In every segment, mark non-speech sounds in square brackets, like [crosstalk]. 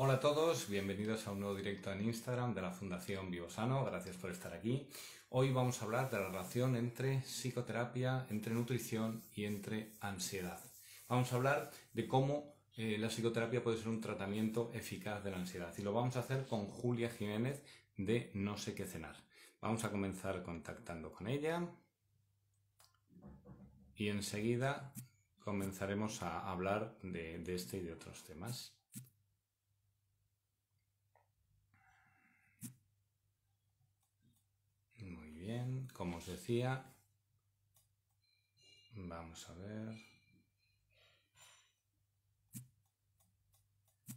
Hola a todos, bienvenidos a un nuevo directo en Instagram de la Fundación Vivosano. Gracias por estar aquí. Hoy vamos a hablar de la relación entre psicoterapia, entre nutrición y entre ansiedad. Vamos a hablar de cómo eh, la psicoterapia puede ser un tratamiento eficaz de la ansiedad y lo vamos a hacer con Julia Jiménez de No sé qué cenar. Vamos a comenzar contactando con ella y enseguida comenzaremos a hablar de este y de otros temas. Muy bien, como os decía, vamos a ver.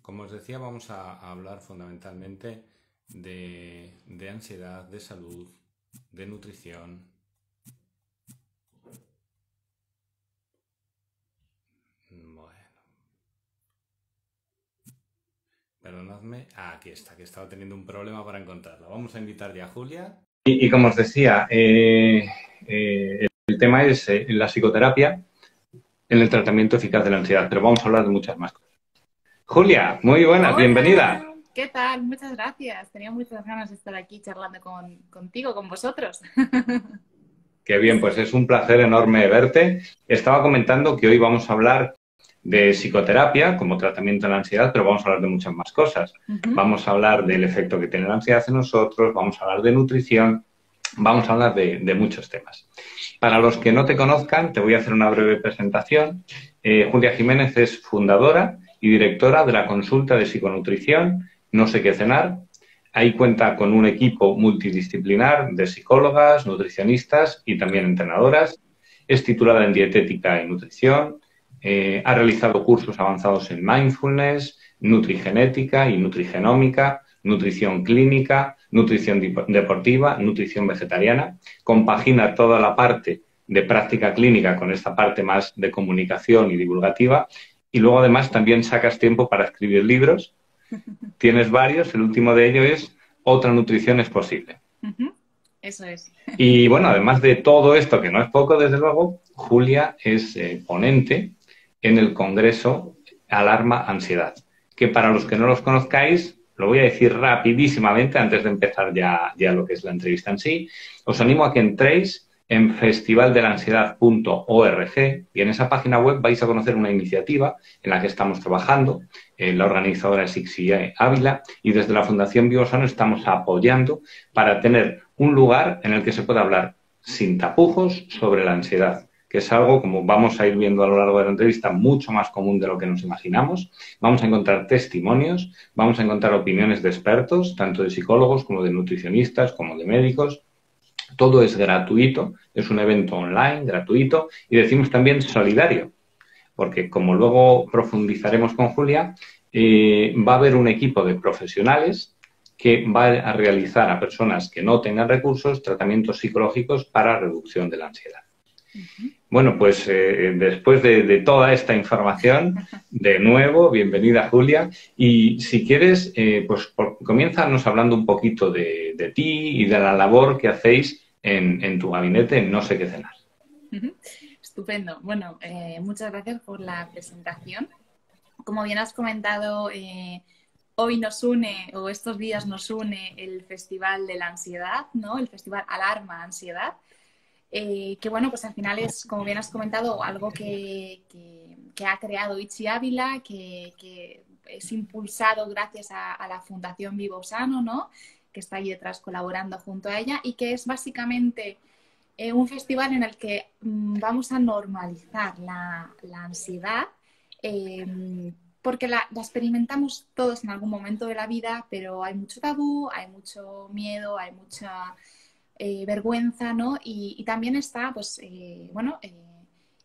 Como os decía, vamos a, hablar fundamentalmente de, de ansiedad, de salud, de nutrición, Bueno. Perdonadme. Ah, aquí está, que estaba teniendo un problema para encontrarla. Vamos a invitar ya a Julia. Y, y como os decía, eh, eh, el tema es eh, la psicoterapia en el tratamiento eficaz de la ansiedad, pero vamos a hablar de muchas más cosas. Julia, muy buenas, Hola, bienvenida. ¿Qué tal? Muchas gracias. Tenía muchas ganas de estar aquí charlando con, contigo, con vosotros. [laughs] Qué bien, pues es un placer enorme verte. Estaba comentando que hoy vamos a hablar de psicoterapia como tratamiento de la ansiedad, pero vamos a hablar de muchas más cosas. Vamos a hablar del efecto que tiene la ansiedad en nosotros, vamos a hablar de nutrición, vamos a hablar de, de muchos temas. Para los que no te conozcan, te voy a hacer una breve presentación. Eh, Julia Jiménez es fundadora y directora de la consulta de psiconutrición No sé qué cenar. Ahí cuenta con un equipo multidisciplinar de psicólogas, nutricionistas y también entrenadoras. Es titulada en dietética y nutrición. Eh, ha realizado cursos avanzados en mindfulness, nutrigenética y nutrigenómica, nutrición clínica, nutrición deportiva, nutrición vegetariana. Compagina toda la parte de práctica clínica con esta parte más de comunicación y divulgativa. Y luego además también sacas tiempo para escribir libros. [laughs] Tienes varios, el último de ellos es Otra nutrición es posible. Eso es. Y bueno, además de todo esto, que no es poco, desde luego, Julia es eh, ponente en el Congreso Alarma Ansiedad, que para los que no los conozcáis, lo voy a decir rapidísimamente antes de empezar ya, ya lo que es la entrevista en sí, os animo a que entréis en festivaldelansiedad.org y en esa página web vais a conocer una iniciativa en la que estamos trabajando. Eh, la organizadora es IXIE Ávila y desde la Fundación Biosano estamos apoyando para tener un lugar en el que se pueda hablar sin tapujos sobre la ansiedad, que es algo, como vamos a ir viendo a lo largo de la entrevista, mucho más común de lo que nos imaginamos. Vamos a encontrar testimonios, vamos a encontrar opiniones de expertos, tanto de psicólogos como de nutricionistas, como de médicos. Todo es gratuito, es un evento online, gratuito, y decimos también solidario, porque como luego profundizaremos con Julia, eh, va a haber un equipo de profesionales que va a realizar a personas que no tengan recursos tratamientos psicológicos para reducción de la ansiedad. Bueno, pues eh, después de, toda esta información, de nuevo, bienvenida Julia. Y si quieres, eh, pues por- hablando un poquito de, ti y de la labor que hacéis en, tu gabinete en No sé qué cenar. Estupendo. Bueno, eh, muchas gracias por la presentación. Como bien has comentado, eh, hoy nos une, o estos días nos une el Festival de la Ansiedad, ¿no? El Festival Alarma Ansiedad. Eh, que bueno, pues al final es, como bien has comentado, algo que, que- ha creado Ichi Ávila, que, es impulsado gracias a, la Fundación Vivo Sano, ¿no? Que está ahí detrás colaborando junto a ella y que es básicamente eh, un festival en el que mm, vamos a normalizar la, ansiedad, eh, porque la experimentamos todos en algún momento de la vida, pero hay mucho tabú, hay mucho miedo, hay mucha eh, vergüenza, ¿no? Y, también está, pues, eh, bueno, eh,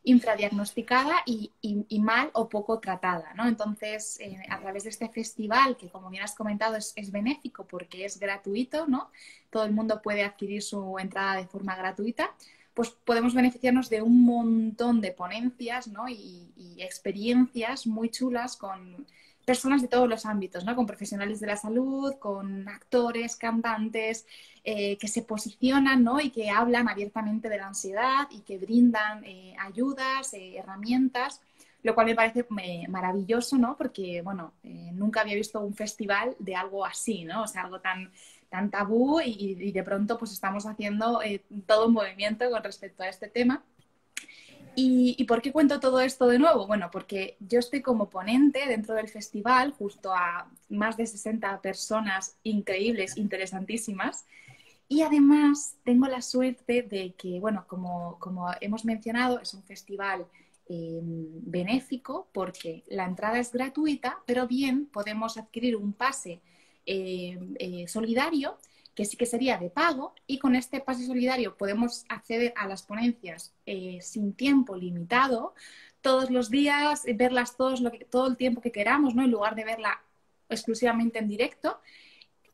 infradiagnosticada y, mal o poco tratada, ¿no? Entonces, a través de este festival, que como bien has comentado es, es benéfico porque es gratuito, ¿no? Todo el mundo puede adquirir su entrada de forma gratuita, pues podemos beneficiarnos de un montón de ponencias, ¿no? Y experiencias muy chulas con personas de todos los ámbitos, ¿no? Con profesionales de la salud, con actores, cantantes, eh, que se posicionan, ¿no? Y que hablan abiertamente de la ansiedad y que brindan eh, ayudas, eh, herramientas. lo cual me parece maravilloso, ¿no? Porque, bueno, nunca había visto un festival de algo así, ¿no? O sea, algo tan, tan tabú y, de pronto pues estamos haciendo todo un movimiento con respecto a este tema. ¿Y, por qué cuento todo esto de nuevo? Bueno, porque yo estoy como ponente dentro del festival, justo a más de 60 personas increíbles, interesantísimas. Y además tengo la suerte de que, bueno, como, hemos mencionado, es un festival em, benéfico porque la entrada es gratuita, pero bien podemos adquirir un pase em, eh, solidario que sí que sería de pago y con este pase solidario podemos acceder a las ponencias eh, sin tiempo limitado todos los días, verlas todos lo que, todo el tiempo que queramos, ¿no? En lugar de verla exclusivamente en directo.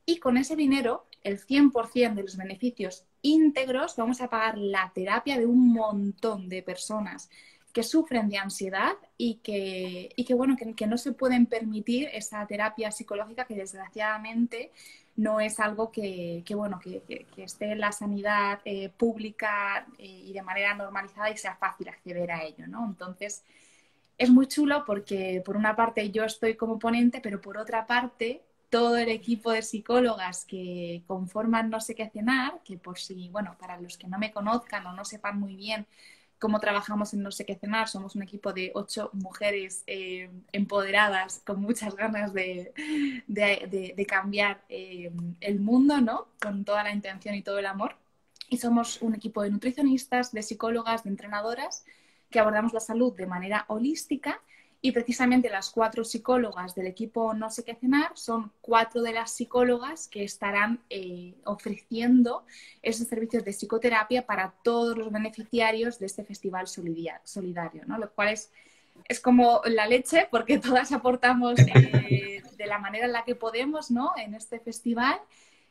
Y con ese dinero, el 100% de los beneficios íntegros, vamos a pagar la terapia de un montón de personas que sufren de ansiedad y que, y que bueno, que, que, no se pueden permitir esa terapia psicológica que desgraciadamente no es algo que, bueno, que, esté en la sanidad eh, pública eh, y de manera normalizada y sea fácil acceder a ello, ¿no? Entonces, es muy chulo porque por una parte yo estoy como ponente, pero por otra parte todo el equipo de psicólogas que conforman No sé qué cenar, que por si, bueno, para los que no me conozcan o no sepan muy bien cómo trabajamos en No sé qué cenar. Somos un equipo de ocho mujeres eh, empoderadas con muchas ganas de, cambiar eh, el mundo, ¿no? Con toda la intención y todo el amor. Y somos un equipo de nutricionistas, de psicólogas, de entrenadoras que abordamos la salud de manera holística y precisamente las cuatro psicólogas del equipo No sé qué cenar son cuatro de las psicólogas que estarán eh, ofreciendo esos servicios de psicoterapia para todos los beneficiarios de este festival solidario, ¿no? Lo cual es, es como la leche porque [laughs] todas aportamos eh, de la manera en la que podemos ¿no? en este festival.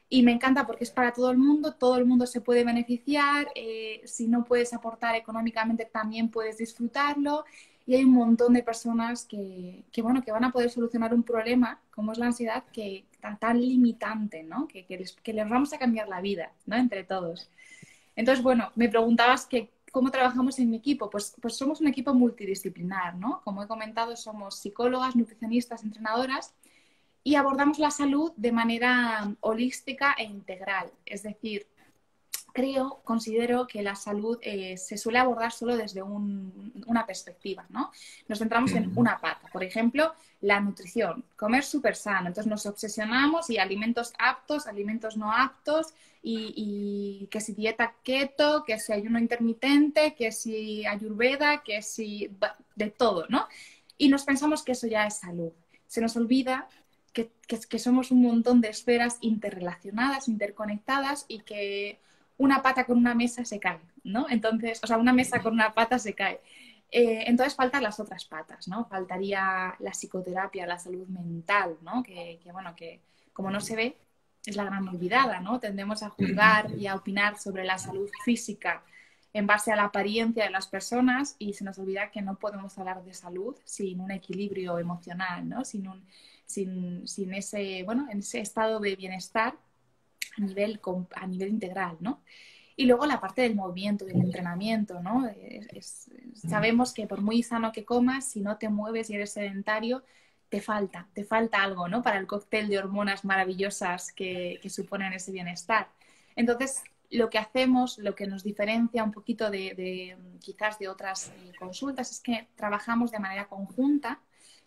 Y me encanta porque es para todo el mundo, todo el mundo se puede beneficiar, eh, si no puedes aportar económicamente también puedes disfrutarlo y hay un montón de personas que, que, bueno, que van a poder solucionar un problema como es la ansiedad que tan, tan limitante, ¿no? Que, que, les, que les vamos a cambiar la vida, ¿no? Entre todos. Entonces, bueno, me preguntabas que cómo trabajamos en mi equipo. Pues, pues somos un equipo multidisciplinar, ¿no? Como he comentado, somos psicólogas, nutricionistas, entrenadoras y abordamos la salud de manera holística e integral. Es decir, creo, considero que la salud eh, se suele abordar solo desde una perspectiva, ¿no? Nos centramos en una pata. Por ejemplo, la nutrición, comer súper sano. Entonces nos obsesionamos y alimentos aptos, alimentos no aptos, y, que si dieta keto, que si ayuno intermitente, que si ayurveda, que si de todo, ¿no? Y nos pensamos que eso ya es salud. Se nos olvida que, que somos un montón de esferas interrelacionadas, interconectadas y que una pata con una mesa se cae, ¿no? Entonces, o sea, una mesa con una pata se cae. Eh, entonces faltan las otras patas, ¿no? Faltaría la psicoterapia, la salud mental, ¿no? Que, bueno, que como no se ve, es la gran olvidada, ¿no? Tendemos a juzgar y a opinar sobre la salud física en base a la apariencia de las personas y se nos olvida que no podemos hablar de salud sin un equilibrio emocional, ¿no? Sin, un, sin, sin ese, bueno, en ese estado de bienestar a nivel, a nivel integral, ¿no? Y luego la parte del movimiento, del entrenamiento, ¿no? sabemos que por muy sano que comas, si no te mueves y eres sedentario, te falta, te falta algo, ¿no? Para el cóctel de hormonas maravillosas que, que suponen ese bienestar. Entonces, lo que hacemos, lo que nos diferencia un poquito de, quizás de otras eh, consultas es que trabajamos de manera conjunta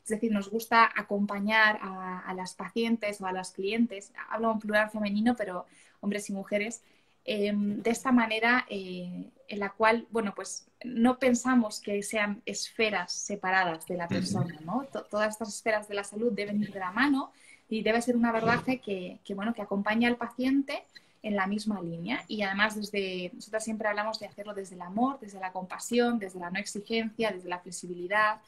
es decir, nos gusta acompañar a, las pacientes o a las clientes, hablo en plural femenino, pero hombres y mujeres, em, de esta manera eh, en la cual, bueno, pues no pensamos que sean esferas separadas de la persona, ¿no? todas estas esferas de la salud deben ir de la mano y debe ser una verdad que, que, bueno, que acompaña al paciente en la misma línea. Y además desde nosotros siempre hablamos de hacerlo desde el amor, desde la compasión, desde la no exigencia, desde la flexibilidad,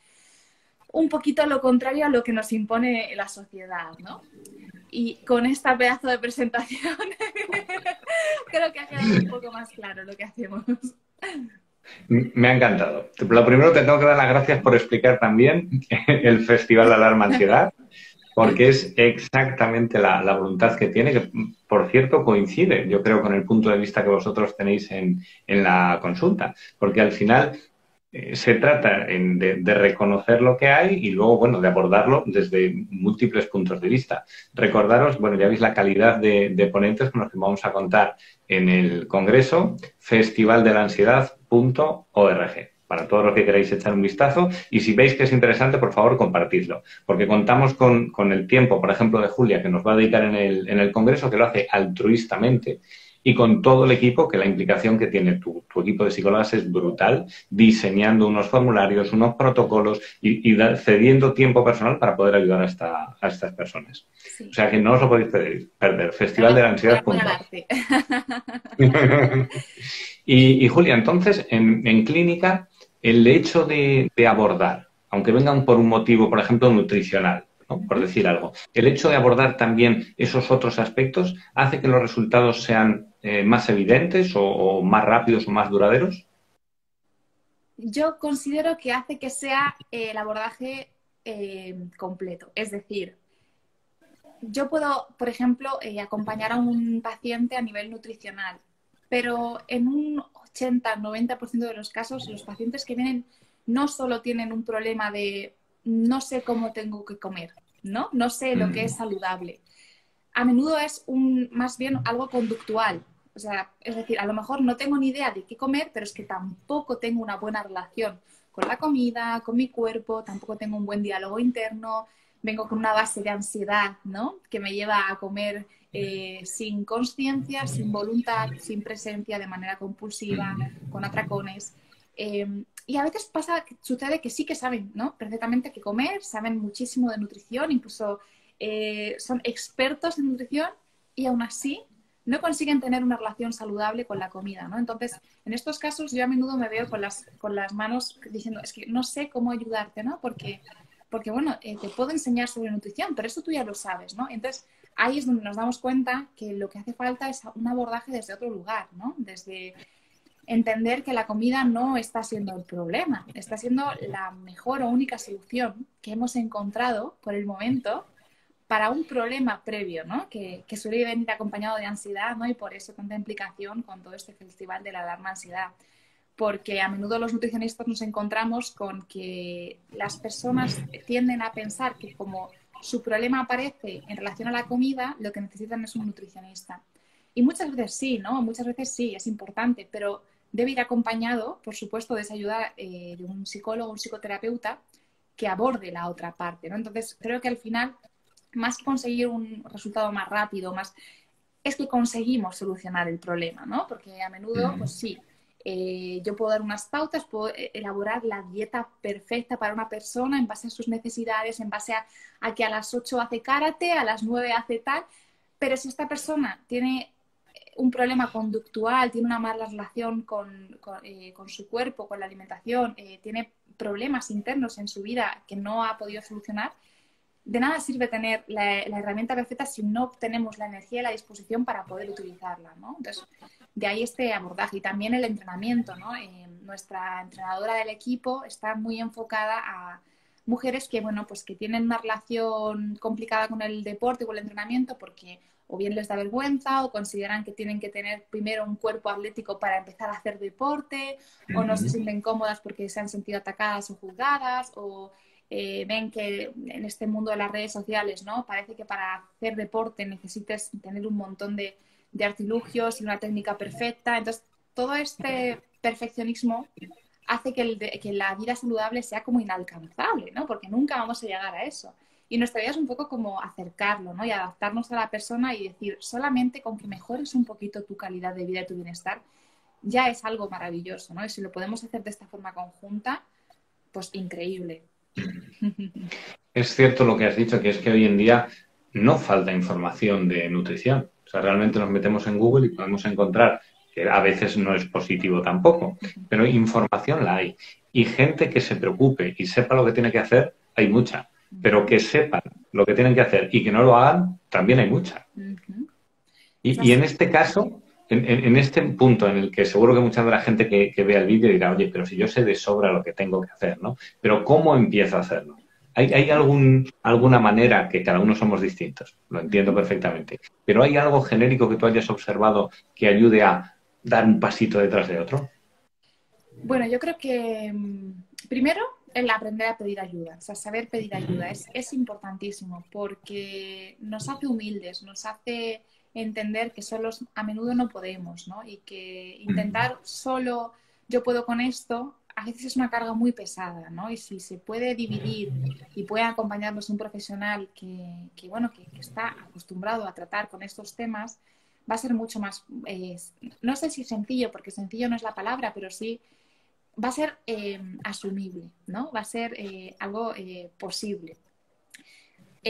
un poquito lo contrario a lo que nos impone la sociedad, ¿no? Y con esta pedazo de presentación [laughs] creo que ha quedado un poco más claro lo que hacemos. Me ha encantado. Lo primero te tengo que dar las gracias por explicar también [laughs] el Festival de Alarma Ansiedad, porque es exactamente la, voluntad que tiene, que por cierto coincide, yo creo, con el punto de vista que vosotros tenéis en, en la consulta, porque al final se trata de, reconocer lo que hay y luego, bueno, de abordarlo desde múltiples puntos de vista. Recordaros, bueno, ya veis la calidad de, ponentes con los que vamos a contar en el Congreso, festivaldelansiedad.org para todos los que queráis echar un vistazo. Y si veis que es interesante, por favor, compartidlo. Porque contamos con, el tiempo, por ejemplo, de Julia, que nos va a dedicar en el, en el Congreso, que lo hace altruistamente y con todo el equipo, que la implicación que tiene tu, equipo de psicólogas es brutal, diseñando unos formularios, unos protocolos y, cediendo tiempo personal para poder ayudar a, esta, a estas personas. O sea que no os lo podéis perder. Festival de la Ansiedad. [laughs] y, y, Julia, entonces, en, clínica, el hecho de, de abordar, aunque vengan por un motivo, por ejemplo, nutricional, por decir algo. El hecho de abordar también esos otros aspectos hace que los resultados sean eh, más evidentes o, más rápidos o más duraderos? Yo considero que hace que sea eh, el abordaje eh, completo. Es decir, yo puedo, por ejemplo, acompañar a un paciente a nivel nutricional, pero en un 80-90% de los casos los pacientes que vienen no solo tienen un problema de no sé cómo tengo que comer, ¿no? No sé lo que es mm. saludable. A menudo es un, más bien algo conductual. O sea, es decir, a lo mejor no tengo ni idea de qué comer, pero es que tampoco tengo una buena relación con la comida, con mi cuerpo, tampoco tengo un buen diálogo interno, vengo con una base de ansiedad, ¿no? Que me lleva a comer eh, sin conciencia, sin voluntad, sin presencia, de manera compulsiva, con atracones. Em, y a veces pasa, sucede que sí que saben, ¿no? Perfectamente qué comer, saben muchísimo de nutrición, incluso eh, son expertos en nutrición y aún así no consiguen tener una relación saludable con la comida, ¿no? Entonces, en estos casos yo a menudo me veo con las, con las manos diciendo, es que no sé cómo ayudarte, ¿no? Porque, porque bueno, eh, te puedo enseñar sobre nutrición, pero eso tú ya lo sabes, ¿no? Entonces, ahí es donde nos damos cuenta que lo que hace falta es un abordaje desde otro lugar, ¿no? Desde entender que la comida no está siendo el problema, está siendo la mejor o única solución que hemos encontrado por el momento para un problema previo, ¿no? Que, suele venir acompañado de ansiedad, ¿no? Y por eso tanta implicación con todo este festival de la alarma ansiedad. Porque a menudo los nutricionistas nos encontramos con que las personas tienden a pensar que como su problema aparece en relación a la comida, lo que necesitan es un nutricionista. Y muchas veces sí, ¿no? Muchas veces sí, es importante, pero debe ir acompañado, por supuesto, de esa ayuda eh, de un psicólogo, un psicoterapeuta que aborde la otra parte, ¿no? Entonces, creo que al final más que conseguir un resultado más rápido, más es que conseguimos solucionar el problema, ¿no? Porque a menudo, pues sí, eh, yo puedo dar unas pautas, puedo eh, elaborar la dieta perfecta para una persona en base a sus necesidades, en base a, que a las 8 hace karate, a las 9 hace tal, pero si esta persona tiene un problema conductual, tiene una mala relación con, con, eh, su cuerpo, con la alimentación, tiene problemas internos en su vida que no ha podido solucionar, de nada sirve tener la, herramienta perfecta si no tenemos la energía y la disposición para poder utilizarla, ¿no? Entonces, de ahí este abordaje y también el entrenamiento, ¿no? Eh, nuestra entrenadora del equipo está muy enfocada a mujeres que, bueno, pues que tienen una relación complicada con el deporte o el entrenamiento porque o bien les da vergüenza o consideran que tienen que tener primero un cuerpo atlético para empezar a hacer deporte o no se sienten cómodas porque se han sentido atacadas o juzgadas o eh, ven que en este mundo de las redes sociales, ¿no? Parece que para hacer deporte necesites tener un montón de, artilugios y una técnica perfecta. Entonces, todo este perfeccionismo hace que, que, la vida saludable sea como inalcanzable, ¿no? Porque nunca vamos a llegar a eso. Y nuestra vida es un poco como acercarlo, ¿no? Y adaptarnos a la persona y decir, solamente con que mejores un poquito tu calidad de vida y tu bienestar, ya es algo maravilloso, ¿no? Y si lo podemos hacer de esta forma conjunta, pues increíble. [laughs] Es cierto lo que has dicho, que es que hoy en día no falta información de nutrición. O sea, realmente nos metemos en Google y podemos encontrar, que a veces no es positivo tampoco, pero información la hay. Y gente que se preocupe y sepa lo que tiene que hacer, hay mucha. Pero que sepan lo que tienen que hacer y que no lo hagan, también hay mucha. y, en este caso, en, este punto en el que seguro que mucha de la gente que, vea el vídeo dirá, oye, pero si yo sé de sobra lo que tengo que hacer, ¿no? Pero ¿cómo empiezo a hacerlo? ¿Hay, algún, alguna manera que cada uno somos distintos? Lo entiendo perfectamente. Pero ¿hay algo genérico que tú hayas observado que ayude a dar un pasito detrás de otro? Bueno, yo creo que mm, primero el aprender a pedir ayuda, o sea, saber pedir ayuda es, es importantísimo porque nos hace humildes, nos hace entender que solos a menudo no podemos, ¿no? Y que intentar solo yo puedo con esto a veces es una carga muy pesada, ¿no? Y si se puede dividir y puede acompañarnos un profesional que, que bueno, que, está acostumbrado a tratar con estos temas, va a ser mucho más, eh, no sé si sencillo, porque sencillo no es la palabra, pero sí va a ser eh, asumible, ¿no? Va a ser eh, algo posible.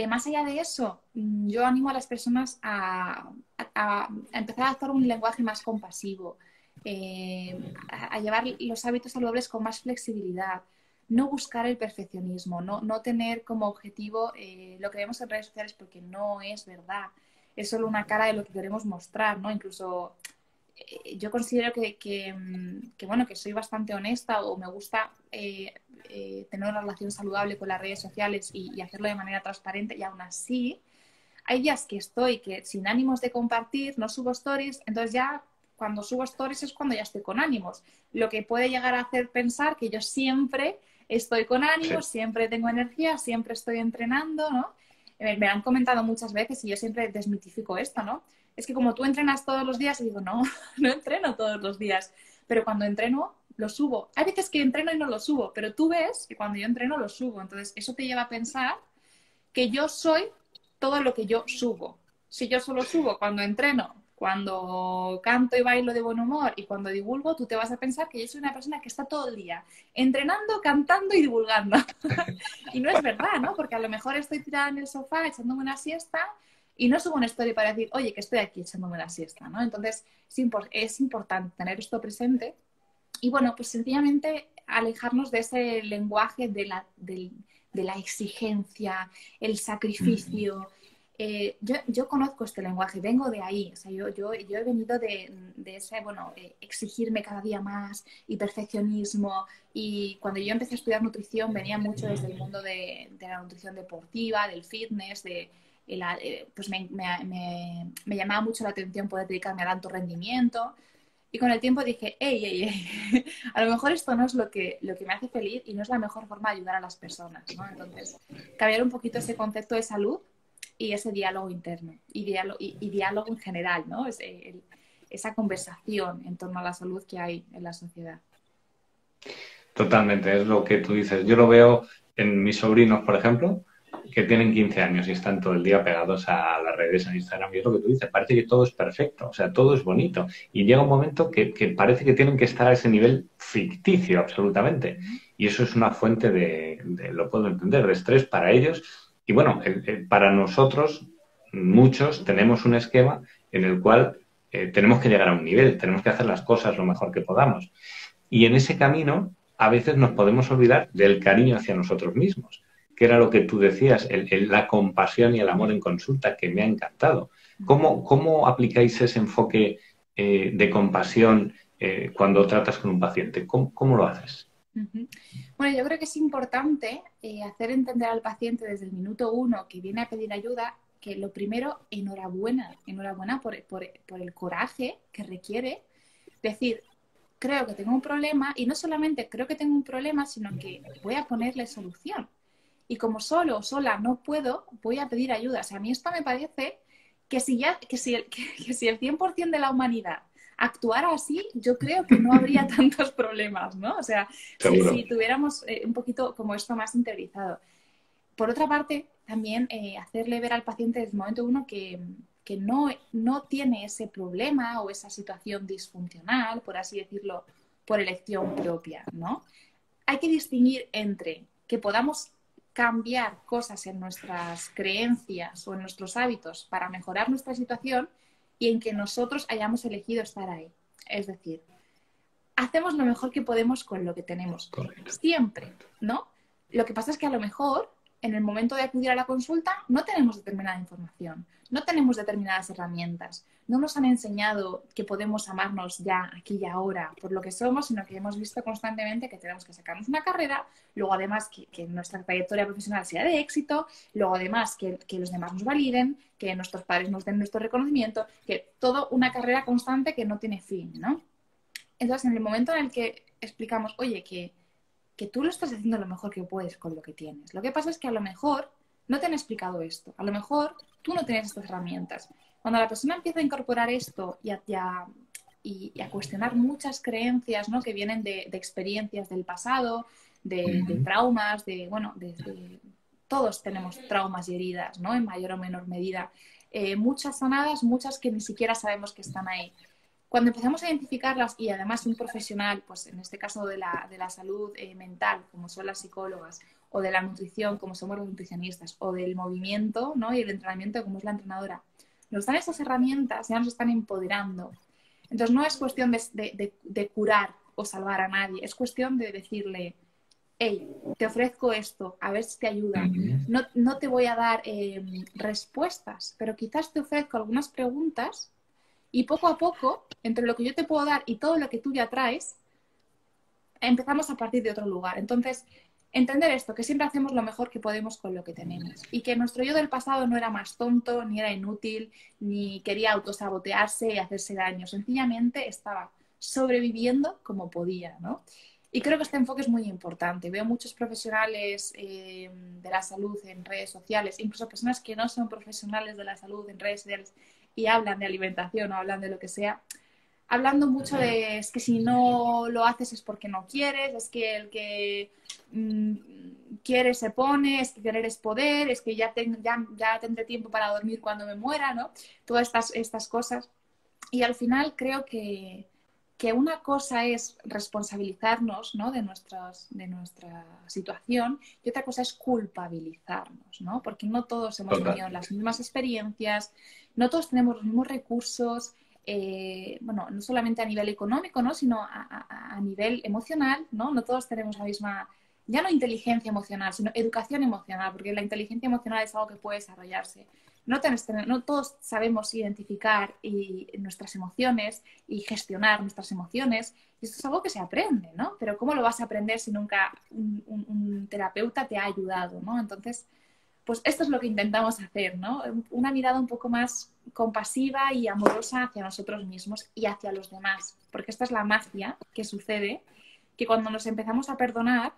más allá de eso, mm, yo animo a las personas a, a, empezar a hacer un lenguaje más compasivo, eh, a, llevar los hábitos saludables con más flexibilidad, no buscar el perfeccionismo, no, no tener como objetivo eh, lo que vemos en redes sociales porque no es verdad, es solo una cara de lo que queremos mostrar, ¿no? Incluso eh, yo considero que, que, mm, que, bueno, que soy bastante honesta o me gusta tener una relación saludable con las redes sociales y, y, hacerlo de manera transparente y aún así hay días que estoy que sin ánimos de compartir, no subo stories, entonces ya cuando subo stories es cuando ya estoy con ánimos, lo que puede llegar a hacer pensar que yo siempre estoy con ánimos, siempre tengo energía, siempre estoy entrenando, ¿no? Me, han comentado muchas veces y yo siempre desmitifico esto, ¿no? Es que como tú entrenas todos los días, digo, no, [laughs] no entreno todos los días, pero cuando entreno lo subo. Hay veces que entreno y no lo subo, pero tú ves que cuando yo entreno lo subo. Entonces, eso te lleva a pensar que yo soy todo lo que yo subo. Si yo solo subo cuando entreno cuando canto y bailo de buen humor y cuando divulgo, tú te vas a pensar que yo soy una persona que está todo el día entrenando, cantando y divulgando. [laughs] y no es verdad, ¿no? Porque a lo mejor estoy tirada en el sofá echándome una siesta y no subo una story para decir, oye, que estoy aquí echándome una siesta, ¿no? Entonces, es, importante tener esto presente y, bueno, pues sencillamente alejarnos de ese lenguaje de la, de la exigencia, el sacrificio. Eh, yo, yo, conozco este lenguaje, vengo de ahí, o sea, yo, yo, yo he venido de, de ese, bueno, eh, exigirme cada día más y perfeccionismo. Y cuando yo empecé a estudiar nutrición, venía mucho desde el mundo de, de la nutrición deportiva, del fitness, de, eh, pues me, me, me, llamaba mucho la atención poder dedicarme al alto rendimiento. Y con el tiempo dije, hey, hey, hey, [laughs] a lo mejor esto no es lo que, lo que me hace feliz y no es la mejor forma de ayudar a las personas. ¿no? Entonces, cambiar un poquito ese concepto de salud y ese diálogo interno y diálogo, y, diálogo en general, ¿no? Es, esa conversación en torno a la salud que hay en la sociedad. Totalmente, es lo que tú dices. Yo lo veo en mis sobrinos, por ejemplo, que tienen 15 años y están todo el día pegados a las redes, en Instagram, y es lo que tú dices, parece que todo es perfecto, o sea, todo es bonito. Y llega un momento que, parece que tienen que estar a ese nivel ficticio, absolutamente. Y eso es una fuente de, de, lo puedo entender, de estrés para ellos y bueno, para nosotros, muchos tenemos un esquema en el cual eh, tenemos que llegar a un nivel, tenemos que hacer las cosas lo mejor que podamos. Y en ese camino, a veces nos podemos olvidar del cariño hacia nosotros mismos, que era lo que tú decías, la compasión y el amor en consulta, que me ha encantado. ¿Cómo, cómo aplicáis ese enfoque eh, de compasión eh, cuando tratas con un paciente? ¿Cómo lo haces? Bueno, yo creo que es importante eh, hacer entender al paciente desde el minuto uno que viene a pedir ayuda que lo primero, enhorabuena, enhorabuena por, el coraje que requiere decir, creo que tengo un problema y no solamente creo que tengo un problema, sino que voy a ponerle solución. Y como solo o sola no puedo, voy a pedir ayuda. O sea, a mí esto me parece que si, ya, que si el, [laughs] que si el 100% de la humanidad actuara así, yo creo que no habría [laughs] tantos problemas, ¿no? O sea, si, tuviéramos eh, un poquito como esto más interiorizado. Por otra parte, también eh, hacerle ver al paciente desde el momento uno que, que no, no tiene ese problema o esa situación disfuncional, por así decirlo, por elección propia, ¿no? Hay que distinguir entre que podamos cambiar cosas en nuestras creencias o en nuestros hábitos para mejorar nuestra situación y en que nosotros hayamos elegido estar ahí. Es decir, hacemos lo mejor que podemos con lo que tenemos. Siempre, ¿no? Lo que pasa es que a lo mejor en el momento de acudir a la consulta no tenemos determinada información, no tenemos determinadas herramientas, no nos han enseñado que podemos amarnos ya aquí y ahora por lo que somos, sino que hemos visto constantemente que tenemos que sacarnos una carrera, luego además que, nuestra trayectoria profesional sea de éxito, luego además que, que, los demás nos validen, que nuestros padres nos den nuestro reconocimiento, que todo una carrera constante que no tiene fin, ¿no? Entonces, en el momento en el que explicamos, oye, que, que tú lo estás haciendo lo mejor que puedes con lo que tienes. Lo que pasa es que a lo mejor no te han explicado esto. A lo mejor tú no tienes estas herramientas. Cuando la persona empieza a incorporar esto y a, y a, cuestionar muchas creencias ¿no? que vienen de, experiencias del pasado, de, traumas, de, bueno, de, todos tenemos traumas y heridas, ¿no? En mayor o menor medida. Eh, muchas sanadas, muchas que ni siquiera sabemos que están ahí. Cuando empezamos a identificarlas y además un profesional, pues en este caso de la, de la salud eh, mental, como son las psicólogas, o de la nutrición, como somos los nutricionistas, o del movimiento ¿no? y el entrenamiento, como es la entrenadora, nos dan esas herramientas, ya nos están empoderando. Entonces no es cuestión de, de, curar o salvar a nadie, es cuestión de decirle, hey, te ofrezco esto, a ver si te ayuda. No, no te voy a dar eh, respuestas, pero quizás te ofrezco algunas preguntas y poco a poco, entre lo que yo te puedo dar y todo lo que tú ya traes, empezamos a partir de otro lugar. Entonces, entender esto, que siempre hacemos lo mejor que podemos con lo que tenemos y que nuestro yo del pasado no era más tonto, ni era inútil, ni quería autosabotearse y hacerse daño, sencillamente estaba sobreviviendo como podía, ¿no? Y creo que este enfoque es muy importante. Veo muchos profesionales eh, de la salud en redes sociales, incluso personas que no son profesionales de la salud en redes sociales y hablan de alimentación o hablan de lo que sea, hablando mucho de es que si no lo haces es porque no quieres, es que el que mm, quiere se pone, es que querer es poder, es que ya, ya, ya, tendré tiempo para dormir cuando me muera, ¿no? Todas estas, estas cosas. Y al final creo que, que una cosa es responsabilizarnos ¿no? de, nuestros, de nuestra situación y otra cosa es culpabilizarnos, ¿no? porque no todos hemos tenido las mismas experiencias, no todos tenemos los mismos recursos, eh, bueno, no solamente a nivel económico, ¿no? sino a, nivel emocional, ¿no? no todos tenemos la misma, ya no inteligencia emocional, sino educación emocional, porque la inteligencia emocional es algo que puede desarrollarse no, no todos sabemos identificar y, nuestras emociones y gestionar nuestras emociones. Y esto es algo que se aprende, ¿no? Pero ¿cómo lo vas a aprender si nunca un, terapeuta te ha ayudado, ¿no? Entonces, pues esto es lo que intentamos hacer, ¿no? Una mirada un poco más compasiva y amorosa hacia nosotros mismos y hacia los demás. Porque esta es la magia que sucede, que cuando nos empezamos a perdonar,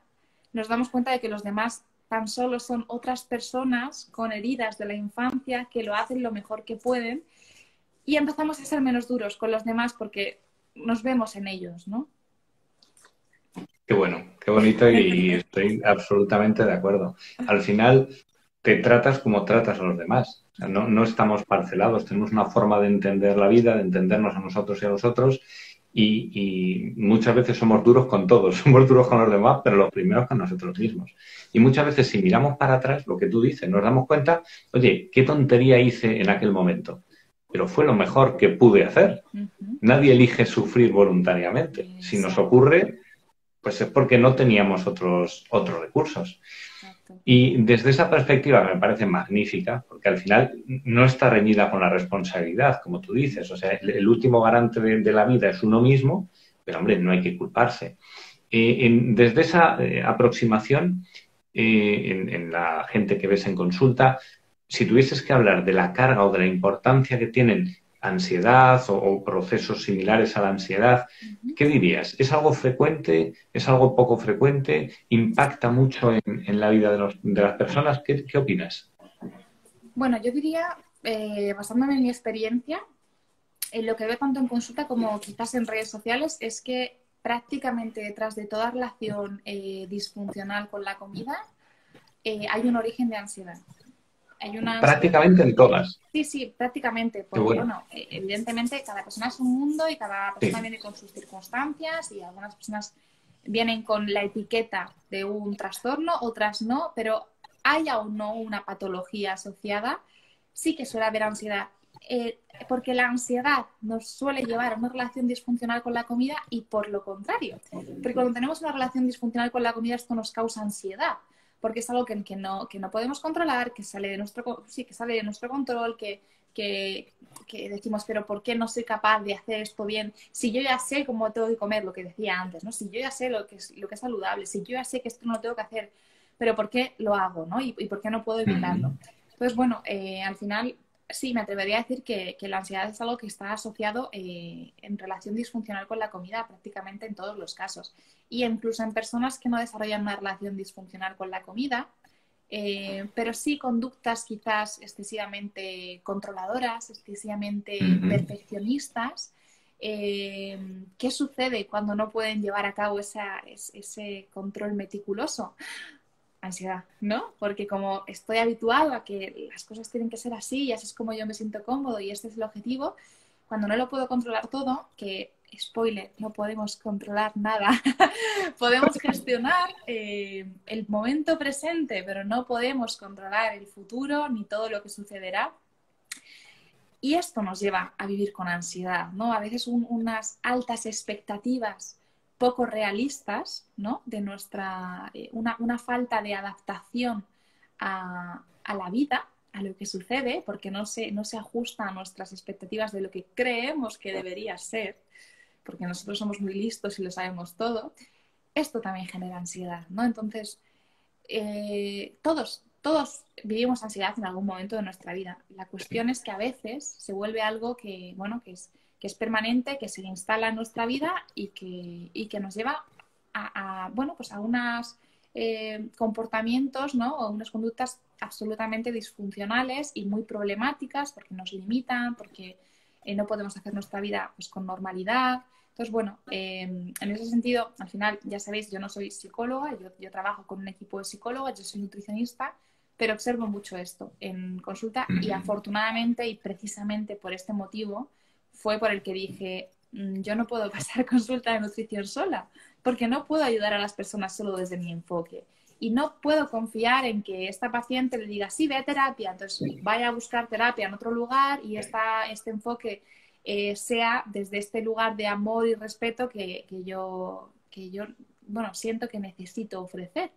nos damos cuenta de que los demás tan solo son otras personas con heridas de la infancia que lo hacen lo mejor que pueden y empezamos a ser menos duros con los demás porque nos vemos en ellos, ¿no? Qué bueno, qué bonito y estoy absolutamente de acuerdo. Al final te tratas como tratas a los demás. no, no estamos parcelados, tenemos una forma de entender la vida, de entendernos a nosotros y a los otros y, muchas veces somos duros con todos, [laughs] somos duros con los demás, pero los primeros con nosotros mismos. Y muchas veces si miramos para atrás, lo que tú dices, nos damos cuenta, oye, qué tontería hice en aquel momento, pero fue lo mejor que pude hacer. Nadie elige sufrir voluntariamente. Si nos ocurre, pues es porque no teníamos otros, otros recursos. Y desde esa perspectiva me parece magnífica, porque al final no está reñida con la responsabilidad, como tú dices. O sea, el, último garante de, la vida es uno mismo, pero hombre, no hay que culparse. Eh, desde esa eh, aproximación, eh, en, la gente que ves en consulta, si tuvieses que hablar de la carga o de la importancia que tienen ansiedad o, procesos similares a la ansiedad, ¿qué dirías? ¿Es algo frecuente? ¿Es algo poco frecuente? ¿Impacta mucho en, la vida de, las personas? ¿Qué, opinas? Bueno, yo diría, eh, basándome en mi experiencia, en lo que veo tanto en consulta como quizás en redes sociales, es que prácticamente detrás de toda relación eh, disfuncional con la comida eh, hay un origen de ansiedad. Prácticamente en todas. Sí, sí, prácticamente. Porque, bueno. E, evidentemente cada persona es un mundo y cada persona viene con sus circunstancias y algunas personas vienen con la etiqueta de un trastorno, otras no, pero haya o no una patología asociada, sí que suele haber ansiedad. Eh, porque la ansiedad nos suele llevar a una relación disfuncional con la comida y por lo contrario. Porque cuando tenemos una relación disfuncional con la comida, esto nos causa ansiedad porque es algo que, que, no, que no podemos controlar, que sale de nuestro, sí, que sale de nuestro control, que, que, que, decimos, pero ¿por qué no soy capaz de hacer esto bien? Si yo ya sé cómo tengo que comer, lo que decía antes, ¿no? Si yo ya sé lo que es, lo que es saludable, si yo ya sé que esto no lo tengo que hacer, pero ¿por qué lo hago, ¿no? ¿Y, por qué no puedo evitarlo? Entonces, bueno, eh, al final sí, me atrevería a decir que, la ansiedad es algo que está asociado eh, en relación disfuncional con la comida prácticamente en todos los casos. Y incluso en personas que no desarrollan una relación disfuncional con la comida, eh, pero sí conductas quizás excesivamente controladoras, excesivamente perfeccionistas. Eh, ¿Qué sucede cuando no pueden llevar a cabo ese control meticuloso? Ansiedad, ¿no? Porque como estoy habituado a que las cosas tienen que ser así y así es como yo me siento cómodo y este es el objetivo, cuando no lo puedo controlar todo, que spoiler, no podemos controlar nada, [laughs] podemos [laughs] gestionar eh, el momento presente, pero no podemos controlar el futuro ni todo lo que sucederá. Y esto nos lleva a vivir con ansiedad, ¿no? A veces unas altas expectativas poco realistas, ¿no? De nuestra, eh, una, falta de adaptación a, la vida, a lo que sucede, porque no se, no se ajusta a nuestras expectativas de lo que creemos que debería ser, porque nosotros somos muy listos y lo sabemos todo, esto también genera ansiedad, ¿no? Entonces, eh, todos, todos vivimos ansiedad en algún momento de nuestra vida. La cuestión es que a veces se vuelve algo que, bueno, que es que es permanente, que se instala en nuestra vida y que, que nos lleva a, bueno, pues a unos eh, comportamientos ¿no? o unas conductas absolutamente disfuncionales y muy problemáticas porque nos limitan, porque eh, no podemos hacer nuestra vida pues, con normalidad. Entonces, bueno, em, en ese sentido, al final, ya sabéis, yo no soy psicóloga, yo, yo trabajo con un equipo de psicólogos, yo soy nutricionista, pero observo mucho esto en consulta y afortunadamente y precisamente por este motivo, fue por el que dije, mm, yo no puedo [laughs] pasar consulta de nutrición sola, porque no puedo ayudar a las personas solo desde mi enfoque. Y no puedo confiar en que esta paciente le diga, sí, ve a terapia, entonces vaya a buscar terapia en otro lugar y esta, este enfoque eh, sea desde este lugar de amor y respeto que, yo, que yo, bueno, siento que necesito ofrecer.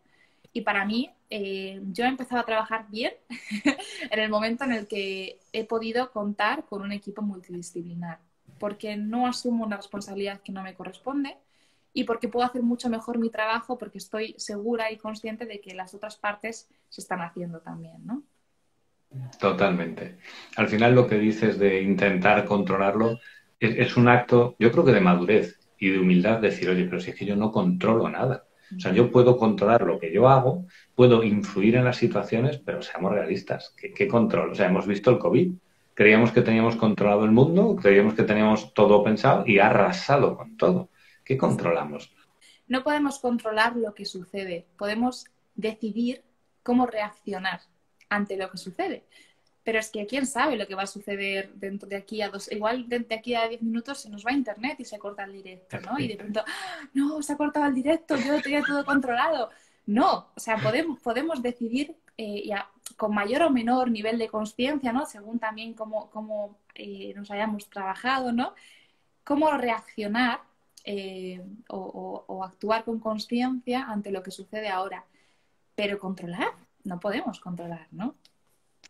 Y para mí, eh, yo he empezado a trabajar bien [laughs] en el momento en el que he podido contar con un equipo multidisciplinar, porque no asumo una responsabilidad que no me corresponde y porque puedo hacer mucho mejor mi trabajo porque estoy segura y consciente de que las otras partes se están haciendo también, ¿no? Totalmente. Al final lo que dices de intentar controlarlo es, es un acto, yo creo que de madurez y de humildad, decir, oye, pero si es que yo no controlo nada o sea, yo puedo controlar lo que yo hago, puedo influir en las situaciones, pero seamos realistas. ¿Qué, control? O sea, hemos visto el COVID. Creíamos que teníamos controlado el mundo, creíamos que teníamos todo pensado y ha arrasado con todo. ¿Qué controlamos? No podemos controlar lo que sucede, podemos decidir cómo reaccionar ante lo que sucede. Pero es que quién sabe lo que va a suceder dentro de aquí a dos. Igual de aquí a diez minutos se nos va a internet y se corta el directo, ¿no? Y de pronto, ¡Ah! no, se ha cortado el directo, yo tenía todo controlado. No, o sea, podemos, podemos decidir eh, ya, con mayor o menor nivel de conciencia, ¿no? Según también cómo, cómo eh, nos hayamos trabajado, ¿no? Cómo reaccionar eh, o, o actuar con conciencia ante lo que sucede ahora. Pero controlar, no podemos controlar, ¿no?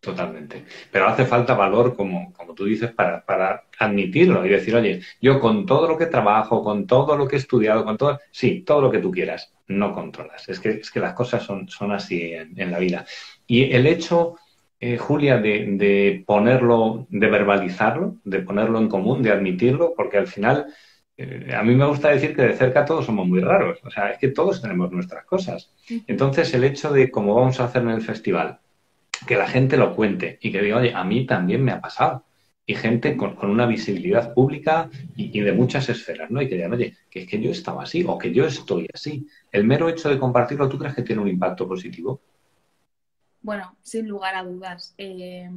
Totalmente. Pero hace falta valor, como, como tú dices, para, para, admitirlo y decir, oye, yo con todo lo que trabajo, con todo lo que he estudiado, con todo, sí, todo lo que tú quieras, no controlas. Es que, es que las cosas son, son así en, la vida. Y el hecho, eh, Julia, de, de, ponerlo, de verbalizarlo, de ponerlo en común, de admitirlo, porque al final, eh, a mí me gusta decir que de cerca todos somos muy raros. O sea, es que todos tenemos nuestras cosas. Entonces, el hecho de, como vamos a hacer en el festival, que la gente lo cuente y que diga, oye, a mí también me ha pasado. Y gente con, una visibilidad pública y, de muchas esferas, ¿no? Y que digan, oye, que es que yo estaba así o que yo estoy así. El mero hecho de compartirlo, ¿tú crees que tiene un impacto positivo? Bueno, sin lugar a dudas. Eh,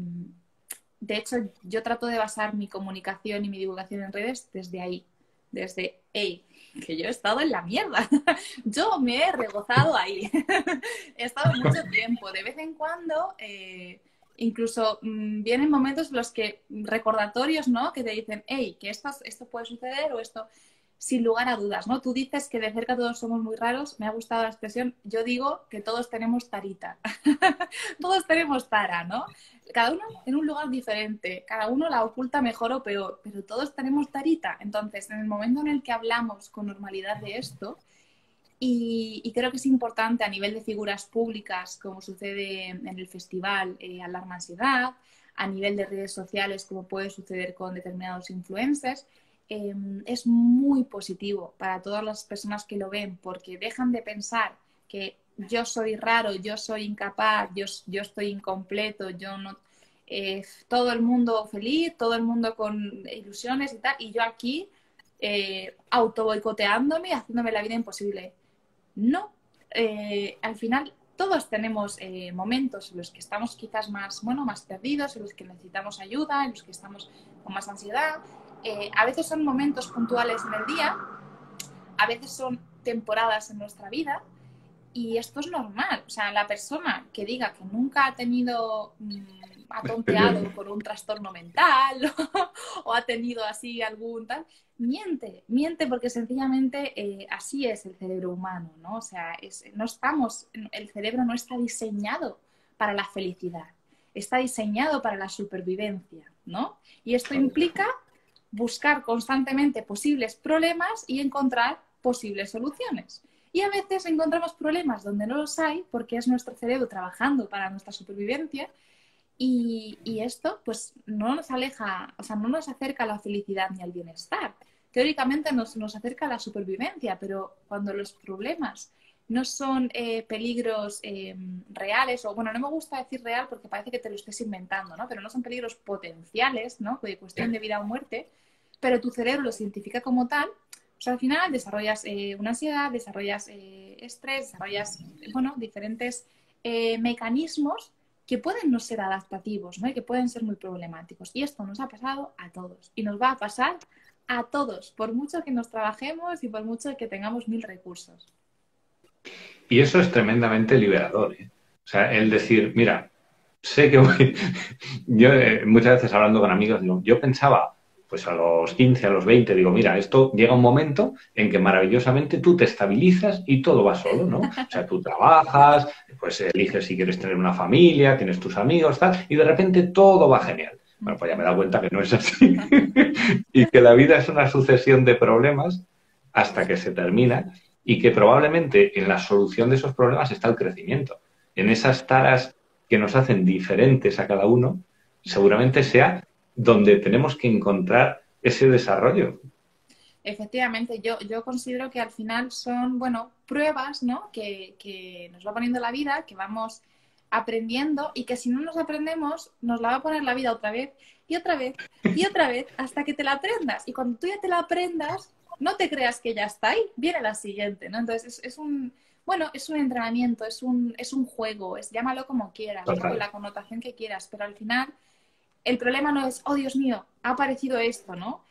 de hecho, yo trato de basar mi comunicación y mi divulgación en redes desde ahí, desde, hey, que yo he estado en la mierda. [laughs] yo me he regozado ahí. [laughs] he estado mucho tiempo. De vez en cuando, eh, incluso mm, vienen momentos en los que recordatorios, ¿no? Que te dicen, hey, que esto, esto puede suceder o esto sin lugar a dudas, ¿no? Tú dices que de cerca todos somos muy raros, me ha gustado la expresión, yo digo que todos tenemos tarita, [laughs] todos tenemos tara, ¿no? Cada uno en un lugar diferente, cada uno la oculta mejor o peor, pero todos tenemos tarita. Entonces, en el momento en el que hablamos con normalidad de esto, y, creo que es importante a nivel de figuras públicas, como sucede en el festival eh, Alarma Ansiedad, a nivel de redes sociales, como puede suceder con determinados influencers, em, es muy positivo para todas las personas que lo ven, porque dejan de pensar que yo soy raro, yo soy incapaz, yo, yo estoy incompleto, yo no... Eh, todo el mundo feliz, todo el mundo con ilusiones y tal, y yo aquí eh, auto boicoteándome haciéndome la vida imposible. No, eh, al final todos tenemos eh, momentos en los que estamos quizás más, bueno, más perdidos, en los que necesitamos ayuda, en los que estamos con más ansiedad. A veces son momentos puntuales en el día, a veces son temporadas en nuestra vida y esto es normal. O sea, la persona que diga que nunca ha tenido mm, ha tonteado por un trastorno mental [laughs] o, ha tenido así algún tal, miente, miente porque sencillamente eh, así es el cerebro humano, ¿no? O sea, no estamos, el cerebro no está diseñado para la felicidad, está diseñado para la supervivencia, ¿no? Y esto implica buscar constantemente posibles problemas y encontrar posibles soluciones. Y a veces encontramos problemas donde no los hay porque es nuestro cerebro trabajando para nuestra supervivencia y, esto, pues, no nos aleja, o sea, no nos acerca a la felicidad ni al bienestar. Teóricamente nos, nos acerca a la supervivencia, pero cuando los problemas no son eh, peligros em, reales, o bueno, no me gusta decir real porque parece que te lo estés inventando, ¿no? Pero no son peligros potenciales, ¿no? De cuestión de vida o muerte, pero tu cerebro los identifica como tal, pues al final desarrollas eh, una ansiedad, desarrollas eh, estrés, desarrollas, bueno, diferentes mecanismos que pueden no ser adaptativos, ¿no? Y que pueden ser muy problemáticos. Y esto nos ha pasado a todos y nos va a pasar a todos, por mucho que nos trabajemos y por mucho que tengamos mil recursos. Y eso es tremendamente liberador. ¿eh? O sea, el decir, mira, sé que voy... [laughs] yo eh, muchas veces hablando con amigos, digo, yo pensaba pues a los 15, a los 20, digo, mira, esto llega un momento en que maravillosamente tú te estabilizas y todo va solo, ¿no? O sea, tú trabajas, pues eliges si quieres tener una familia, tienes tus amigos, tal, y de repente todo va genial. Bueno, pues ya me he dado cuenta que no es así [laughs] y que la vida es una sucesión de problemas hasta que se termina y que probablemente en la solución de esos problemas está el crecimiento. En esas taras que nos hacen diferentes a cada uno, seguramente sea donde tenemos que encontrar ese desarrollo. Efectivamente, yo, yo considero que al final son, bueno, pruebas, ¿no? Que, que nos va poniendo la vida, que vamos aprendiendo y que si no nos aprendemos, nos la va a poner la vida otra vez y otra vez y [laughs] otra vez hasta que te la aprendas. Y cuando tú ya te la aprendas, no te creas que ya está ahí, viene la siguiente, ¿no? Entonces es, un, bueno, es un entrenamiento, es un, es un juego, es, llámalo como quieras, con la connotación que quieras, pero al final el problema no es, oh Dios mío, ha aparecido esto, ¿no?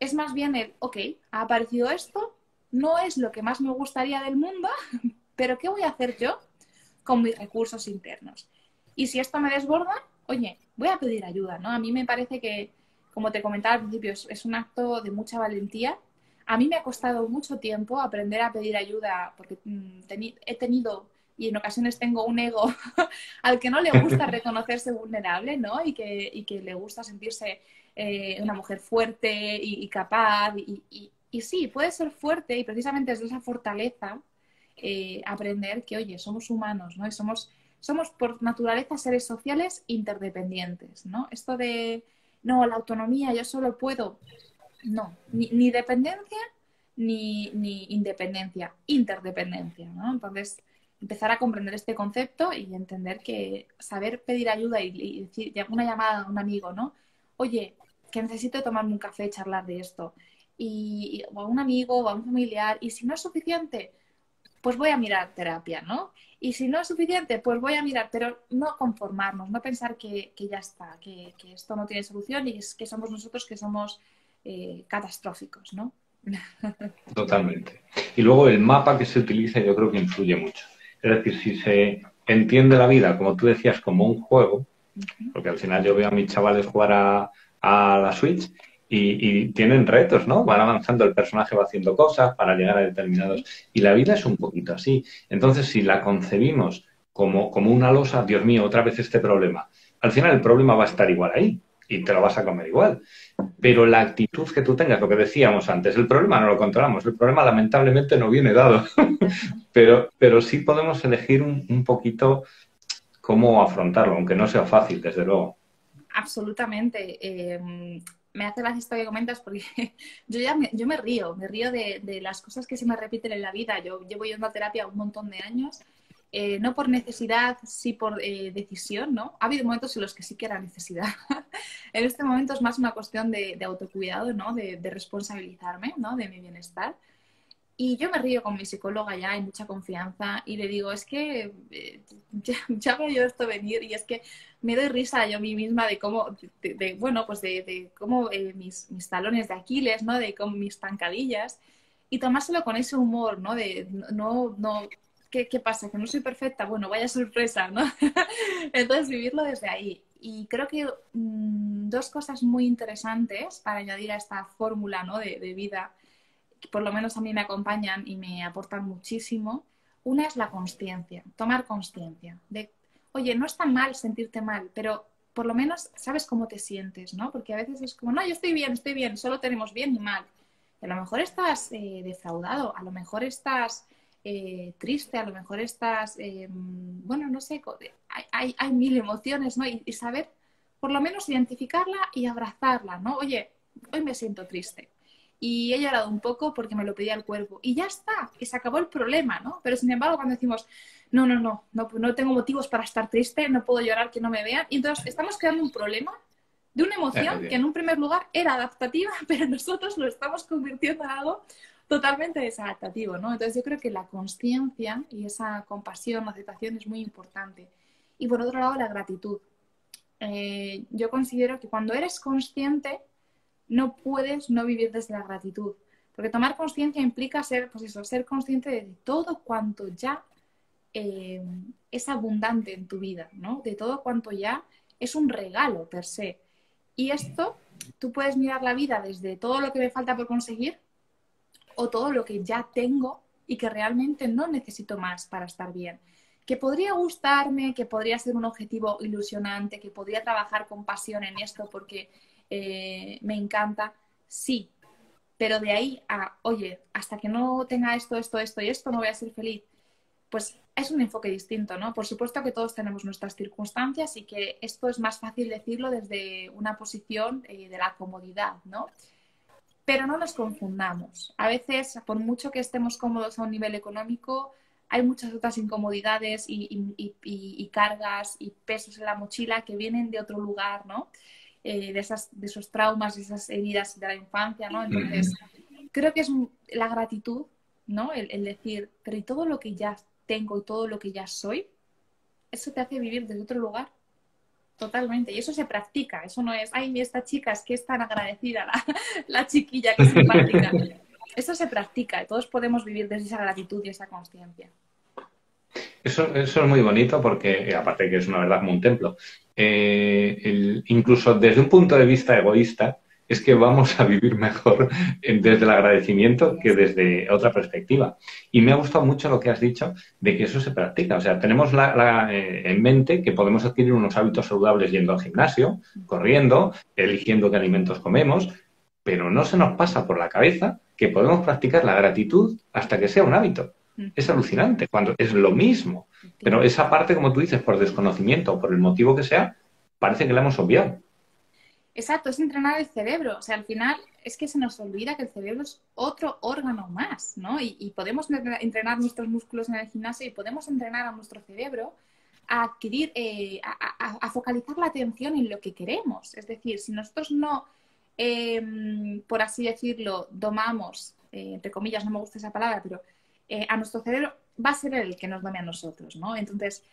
Es más bien el, ok, ha aparecido esto, no es lo que más me gustaría del mundo, [laughs] pero ¿qué voy a hacer yo con mis recursos internos? Y si esto me desborda, oye, voy a pedir ayuda, ¿no? A mí me parece que, como te comentaba al principio, es, un acto de mucha valentía. A mí me ha costado mucho tiempo aprender a pedir ayuda porque mm, he tenido y en ocasiones tengo un ego [laughs] al que no le gusta reconocerse vulnerable, ¿no? Y que, y que le gusta sentirse eh, una mujer fuerte y, capaz. Y, y, sí, puede ser fuerte y precisamente desde esa fortaleza eh, aprender que, oye, somos humanos, ¿no? Y somos, somos por naturaleza seres sociales interdependientes, ¿no? Esto de, no, la autonomía, yo solo puedo. No, ni, ni dependencia ni, ni independencia, interdependencia, ¿no? Entonces, empezar a comprender este concepto y entender que saber pedir ayuda y, decir, una llamada a un amigo, ¿no? Oye, que necesito tomarme un café, charlar de esto. Y, o a un amigo o a un familiar. Y si no es suficiente, pues voy a mirar terapia, ¿no? Y si no es suficiente, pues voy a mirar, pero no conformarnos, no pensar que, ya está, que, esto no tiene solución y es que somos nosotros que somos eh, catastróficos, ¿no? [laughs] Totalmente. Y luego el mapa que se utiliza yo creo que influye mucho. Es decir, si se entiende la vida, como tú decías, como un juego, porque al final yo veo a mis chavales jugar a, la Switch y, tienen retos, ¿no? Van avanzando, el personaje va haciendo cosas para llegar a determinados. Y la vida es un poquito así. Entonces, si la concebimos como, como una losa, Dios mío, otra vez este problema, al final el problema va a estar igual ahí y te lo vas a comer igual. Pero la actitud que tú tengas, lo que decíamos antes, el problema no lo controlamos, el problema lamentablemente no viene dado, [laughs] pero, pero sí podemos elegir un, poquito cómo afrontarlo, aunque no sea fácil, desde luego. absolutamente. Eh, me hace gracia esto que comentas porque [laughs] yo ya me, yo me río, me río de, de, las cosas que se me repiten en la vida. Yo llevo yendo a terapia un montón de años, eh, no por necesidad, sí por eh, decisión, ¿no? Ha habido momentos en los que sí que era necesidad. [laughs] en este momento es más una cuestión de, de autocuidado, ¿no? De, responsabilizarme, ¿no? De mi bienestar. Y yo me río con mi psicóloga ya, hay mucha confianza, y le digo, es que eh, [laughs] ya, ya, veo yo esto venir, y es que me doy risa yo a mí misma de cómo, de, de bueno, pues de, cómo mis, mis, talones de Aquiles, ¿no? De cómo mis tancadillas, y tomárselo con ese humor, ¿no? De, no, no, ¿qué, ¿qué pasa? ¿Que no soy perfecta? Bueno, vaya sorpresa, ¿no? [laughs] Entonces, vivirlo desde ahí. Y creo que mmm, dos cosas muy interesantes para añadir a esta fórmula, ¿no? De, de vida por lo menos a mí me acompañan y me aportan muchísimo. Una es la conciencia, tomar conciencia de, oye, no está mal sentirte mal, pero por lo menos sabes cómo te sientes, ¿no? Porque a veces es como, no, yo estoy bien, estoy bien, solo tenemos bien y mal. a lo mejor estás eh, defraudado, a lo mejor estás eh, triste, a lo mejor estás, eh, bueno, no sé, hay, hay, hay mil emociones, ¿no? Y, y saber, por lo menos, identificarla y abrazarla, ¿no? Oye, hoy me siento triste y he llorado un poco porque me lo pedía el cuerpo. Y ya está, que se acabó el problema, ¿no? Pero sin embargo, cuando decimos, no, no, no, no, no tengo motivos para estar triste, no puedo llorar, que no me vean, y entonces estamos creando un problema de una emoción que en un primer lugar era adaptativa, [laughs] pero nosotros lo estamos convirtiendo en algo totalmente desadaptativo, ¿no? Entonces yo creo que la conciencia y esa compasión, aceptación es muy importante. Y por otro lado, la gratitud. Eh, yo considero que cuando eres consciente no puedes no vivir desde la gratitud. Porque tomar conciencia implica ser, pues eso, ser consciente de todo cuanto ya eh, es abundante en tu vida, ¿no? De todo cuanto ya es un regalo per se. Y esto, tú puedes mirar la vida desde todo lo que me falta por conseguir o todo lo que ya tengo y que realmente no necesito más para estar bien. Que podría gustarme, que podría ser un objetivo ilusionante, que podría trabajar con pasión en esto porque eh, me encanta, sí, pero de ahí a, oye, hasta que no tenga esto, esto, esto y esto, no voy a ser feliz, pues es un enfoque distinto, ¿no? Por supuesto que todos tenemos nuestras circunstancias y que esto es más fácil decirlo desde una posición eh, de la comodidad, ¿no? Pero no nos confundamos. A veces, por mucho que estemos cómodos a un nivel económico, hay muchas otras incomodidades y, y, y, y cargas y pesos en la mochila que vienen de otro lugar, ¿no? eh, de, esas, de esos traumas, de esas heridas de la infancia, ¿no? Entonces, creo que es la gratitud, ¿no? El, el, decir, pero y todo lo que ya tengo y todo lo que ya soy, eso te hace vivir desde otro lugar. Totalmente. Y eso se practica. Eso no es, ay, esta chica es que es tan agradecida, la, [laughs] la chiquilla que simpática. [laughs] Eso se practica y todos podemos vivir desde esa gratitud y esa conciencia. Eso, eso, es muy bonito porque, aparte que es una verdad como un templo, eh, el, incluso desde un punto de vista egoísta, es que vamos a vivir mejor [laughs] desde el agradecimiento que desde otra perspectiva. Y me ha gustado mucho lo que has dicho de que eso se practica. O sea, tenemos la, la, eh, en mente que podemos adquirir unos hábitos saludables yendo al gimnasio, corriendo, eligiendo qué alimentos comemos, pero no se nos pasa por la cabeza que podemos practicar la gratitud hasta que sea un hábito. Es alucinante cuando es lo mismo. Pero esa parte, como tú dices, por desconocimiento o por el motivo que sea, parece que la hemos obviado. Exacto, es entrenar el cerebro. O sea, al final es que se nos olvida que el cerebro es otro órgano más, ¿no? Y, podemos entrenar nuestros músculos en el gimnasio y podemos entrenar a nuestro cerebro a adquirir, eh, a, focalizar la atención en lo que queremos. Es decir, si nosotros no, eh, por así decirlo, domamos, eh, entre comillas, no me gusta esa palabra, pero eh, a nuestro cerebro va a ser el que nos dame a nosotros, ¿no? Entonces,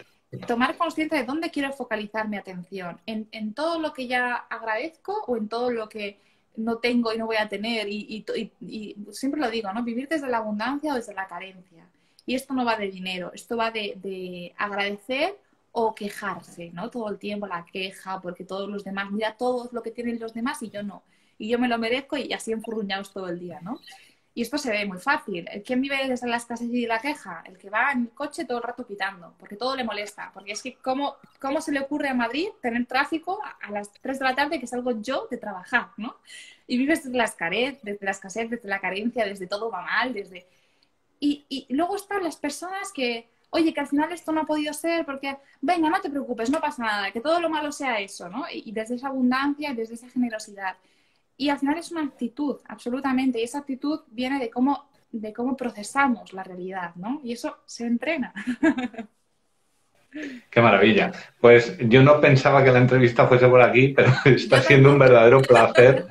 tomar conciencia de dónde quiero focalizar mi atención, en, en, todo lo que ya agradezco o en todo lo que no tengo y no voy a tener. Y, y, siempre lo digo, ¿no? Vivir desde la abundancia o desde la carencia. Y esto no va de dinero, esto va de, de agradecer o quejarse, ¿no? Todo el tiempo la queja, porque todos los demás, mira todo lo que tienen los demás y yo no. Y yo me lo merezco y así enfurruñados todo el día, ¿no? Y esto se ve muy fácil. ¿Quién vive desde la escasez y la queja? El que va en coche todo el rato pitando, porque todo le molesta. Porque es que, ¿cómo, cómo se le ocurre a Madrid tener tráfico a las 3 de la tarde, que salgo yo de trabajar, ¿no? Y vives desde la escasez, desde la escasez, desde la carencia, desde todo va mal, desde... Y, y luego están las personas que, oye, que al final esto no ha podido ser porque, venga, no te preocupes, no pasa nada, que todo lo malo sea eso, ¿no? Y, desde esa abundancia y desde esa generosidad. Y al final es una actitud, absolutamente, y esa actitud viene de cómo, de cómo procesamos la realidad, ¿no? Y eso se entrena. Qué maravilla. Pues yo no pensaba que la entrevista fuese por aquí, pero [laughs] está siendo un verdadero placer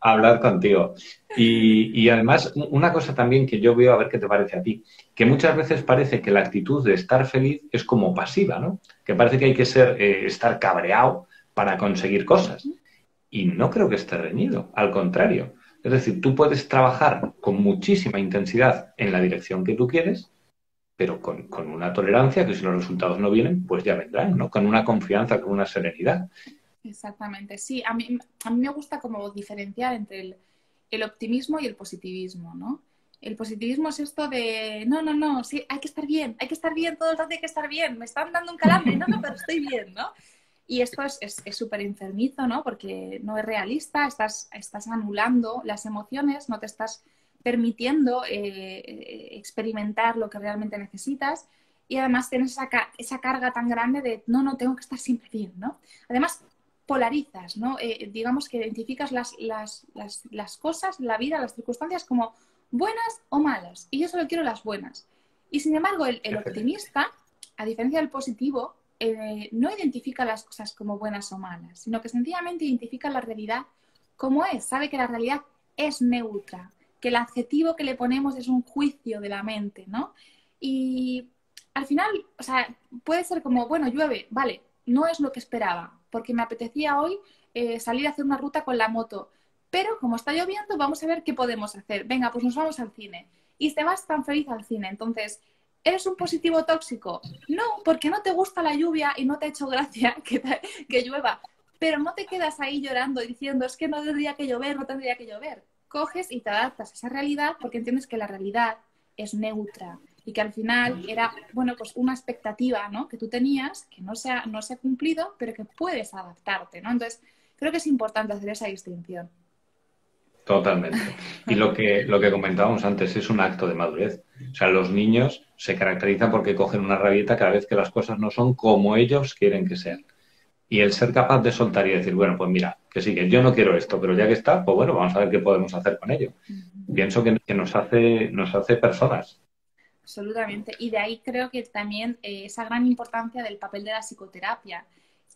hablar contigo. Y, además, una cosa también que yo veo, a ver qué te parece a ti, que muchas veces parece que la actitud de estar feliz es como pasiva, ¿no? Que parece que hay que ser, eh, estar cabreado para conseguir cosas. Y no creo que esté reñido, al contrario. Es decir, tú puedes trabajar con muchísima intensidad en la dirección que tú quieres, pero con, con, una tolerancia que si los resultados no vienen, pues ya vendrán, ¿no? Con una confianza, con una serenidad. Exactamente, sí. A mí, a mí me gusta como diferenciar entre el, el optimismo y el positivismo, ¿no? El positivismo es esto de, no, no, no, sí, hay que estar bien, hay que estar bien, todo el rato hay que estar bien, me están dando un calambre, no, no, pero estoy bien, ¿no? Y esto es súper es, enfermizo, ¿no? Porque no es realista, estás, estás anulando las emociones, no te estás permitiendo eh, experimentar lo que realmente necesitas y además tienes esa, esa, carga tan grande de no, no, tengo que estar siempre bien, ¿no? Además, polarizas, ¿no? Eh, digamos que identificas las, las, las, las, cosas, la vida, las circunstancias como buenas o malas y yo solo quiero las buenas. Y sin embargo, el, el optimista, a diferencia del positivo, eh, no identifica las cosas como buenas o malas, sino que sencillamente identifica la realidad como es, sabe que la realidad es neutra, que el adjetivo que le ponemos es un juicio de la mente, ¿no? Y al final, o sea, puede ser como, bueno, llueve, vale, no es lo que esperaba, porque me apetecía hoy eh, salir a hacer una ruta con la moto, pero como está lloviendo, vamos a ver qué podemos hacer. Venga, pues nos vamos al cine. Y te vas tan feliz al cine. Entonces, ¿eres un positivo tóxico? No, porque no te gusta la lluvia y no te ha hecho gracia [laughs] que, que llueva. Pero no te quedas ahí llorando diciendo, es que no tendría que llover, no tendría que llover coges y te adaptas a esa realidad porque entiendes que la realidad es neutra y que al final era, bueno, pues una expectativa, ¿no? Que tú tenías, que no se ha, no cumplido, pero que puedes adaptarte, ¿no? Entonces, creo que es importante hacer esa distinción. Totalmente. Y lo que, lo que comentábamos antes es un acto de madurez. O sea, los niños se caracterizan porque cogen una rabieta cada vez que las cosas no son como ellos quieren que sean. Y el ser capaz de soltar y decir, bueno, pues mira, que sí, que yo no quiero esto, pero ya que está, pues bueno, vamos a ver qué podemos hacer con ello. Pienso que, nos, hace, nos hace personas. Absolutamente. Y de ahí creo que también eh, esa gran importancia del papel de la psicoterapia.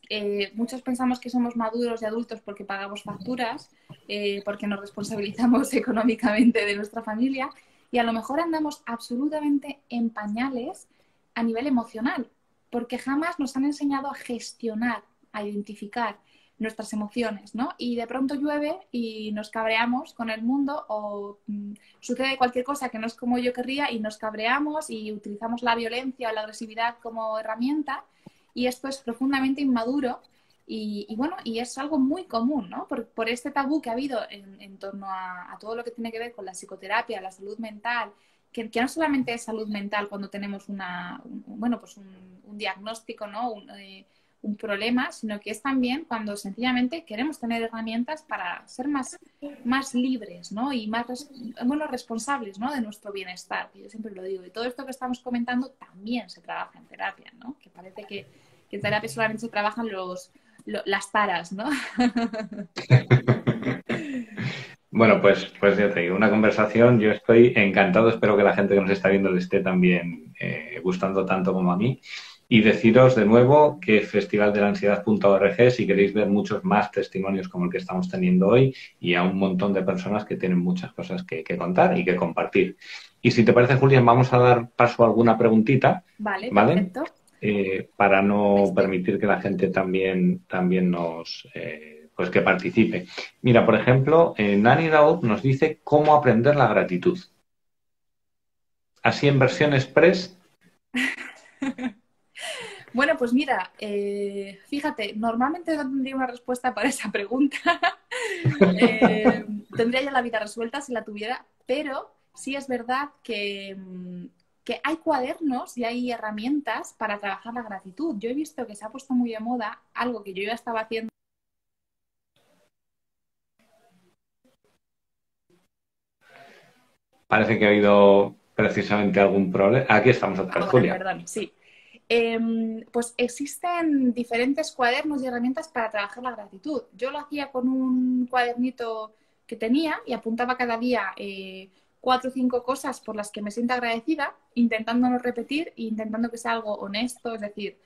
Eh, muchos pensamos que somos maduros y adultos porque pagamos facturas, eh, porque nos responsabilizamos [laughs] económicamente de nuestra familia y a lo mejor andamos absolutamente en pañales a nivel emocional, porque jamás nos han enseñado a gestionar a identificar nuestras emociones, ¿no? Y de pronto llueve y nos cabreamos con el mundo o mm, sucede cualquier cosa que no es como yo querría y nos cabreamos y utilizamos la violencia o la agresividad como herramienta y esto es profundamente inmaduro y, bueno, y es algo muy común, ¿no? Por, por este tabú que ha habido en, torno a, todo lo que tiene que ver con la psicoterapia, la salud mental, que, no solamente es salud mental cuando tenemos una, bueno, pues un, diagnóstico, ¿no? Eh, un problema, sino que es también cuando sencillamente queremos tener herramientas para ser más, más libres ¿no? y más bueno, responsables ¿no? de nuestro bienestar. Yo siempre lo digo. Y todo esto que estamos comentando también se trabaja en terapia, ¿no? que parece que, en terapia solamente se trabajan los, las taras. ¿no? [laughs] Bueno, pues, pues ya te digo, una conversación. Yo estoy encantado. Espero que la gente que nos está viendo le esté también eh, gustando tanto como a mí. Y deciros de nuevo que festivaldelansiedad.org si queréis ver muchos más testimonios como el que estamos teniendo hoy y a un montón de personas que tienen muchas cosas que, contar y que compartir. Y si te parece, Julián, vamos a dar paso a alguna preguntita. Vale, perfecto. Eh, para no permitir que la gente también, también nos... Eh, pues que participe. Mira, por ejemplo, eh, Nani Daud nos dice cómo aprender la gratitud. Así en versión express. [laughs] Bueno, pues mira, eh, fíjate, normalmente no tendría una respuesta para esa pregunta. [laughs] Eh, tendría ya la vida resuelta si la tuviera, pero sí es verdad que, mm, que, hay cuadernos y hay herramientas para trabajar la gratitud. Yo he visto que se ha puesto muy de moda algo que yo ya estaba haciendo. Parece que ha habido precisamente algún problema. Aquí estamos otra vez, Julia. Perdón, sí. Em, pues existen diferentes cuadernos y herramientas para trabajar la gratitud. Yo lo hacía con un cuadernito que tenía y apuntaba cada día eh, cuatro o cinco cosas por las que me siento agradecida, intentando no repetir e intentando que sea algo honesto, es decir,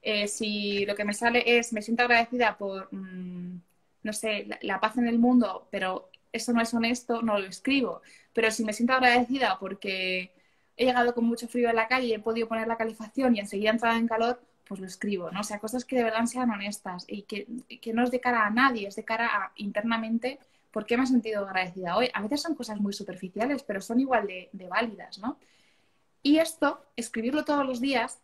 eh, si lo que me sale es me siento agradecida por, mm, no sé, la, paz en el mundo, pero eso no es honesto, no lo escribo. Pero si me siento agradecida porque he llegado con mucho frío en la calle he podido poner la calefacción y enseguida entrado en calor, pues lo escribo, ¿no? O sea, cosas que de verdad sean honestas y que, que no es de cara a nadie, es de cara a internamente por qué me he sentido agradecida hoy. A veces son cosas muy superficiales, pero son igual de, válidas, ¿no? Y esto, escribirlo todos los días,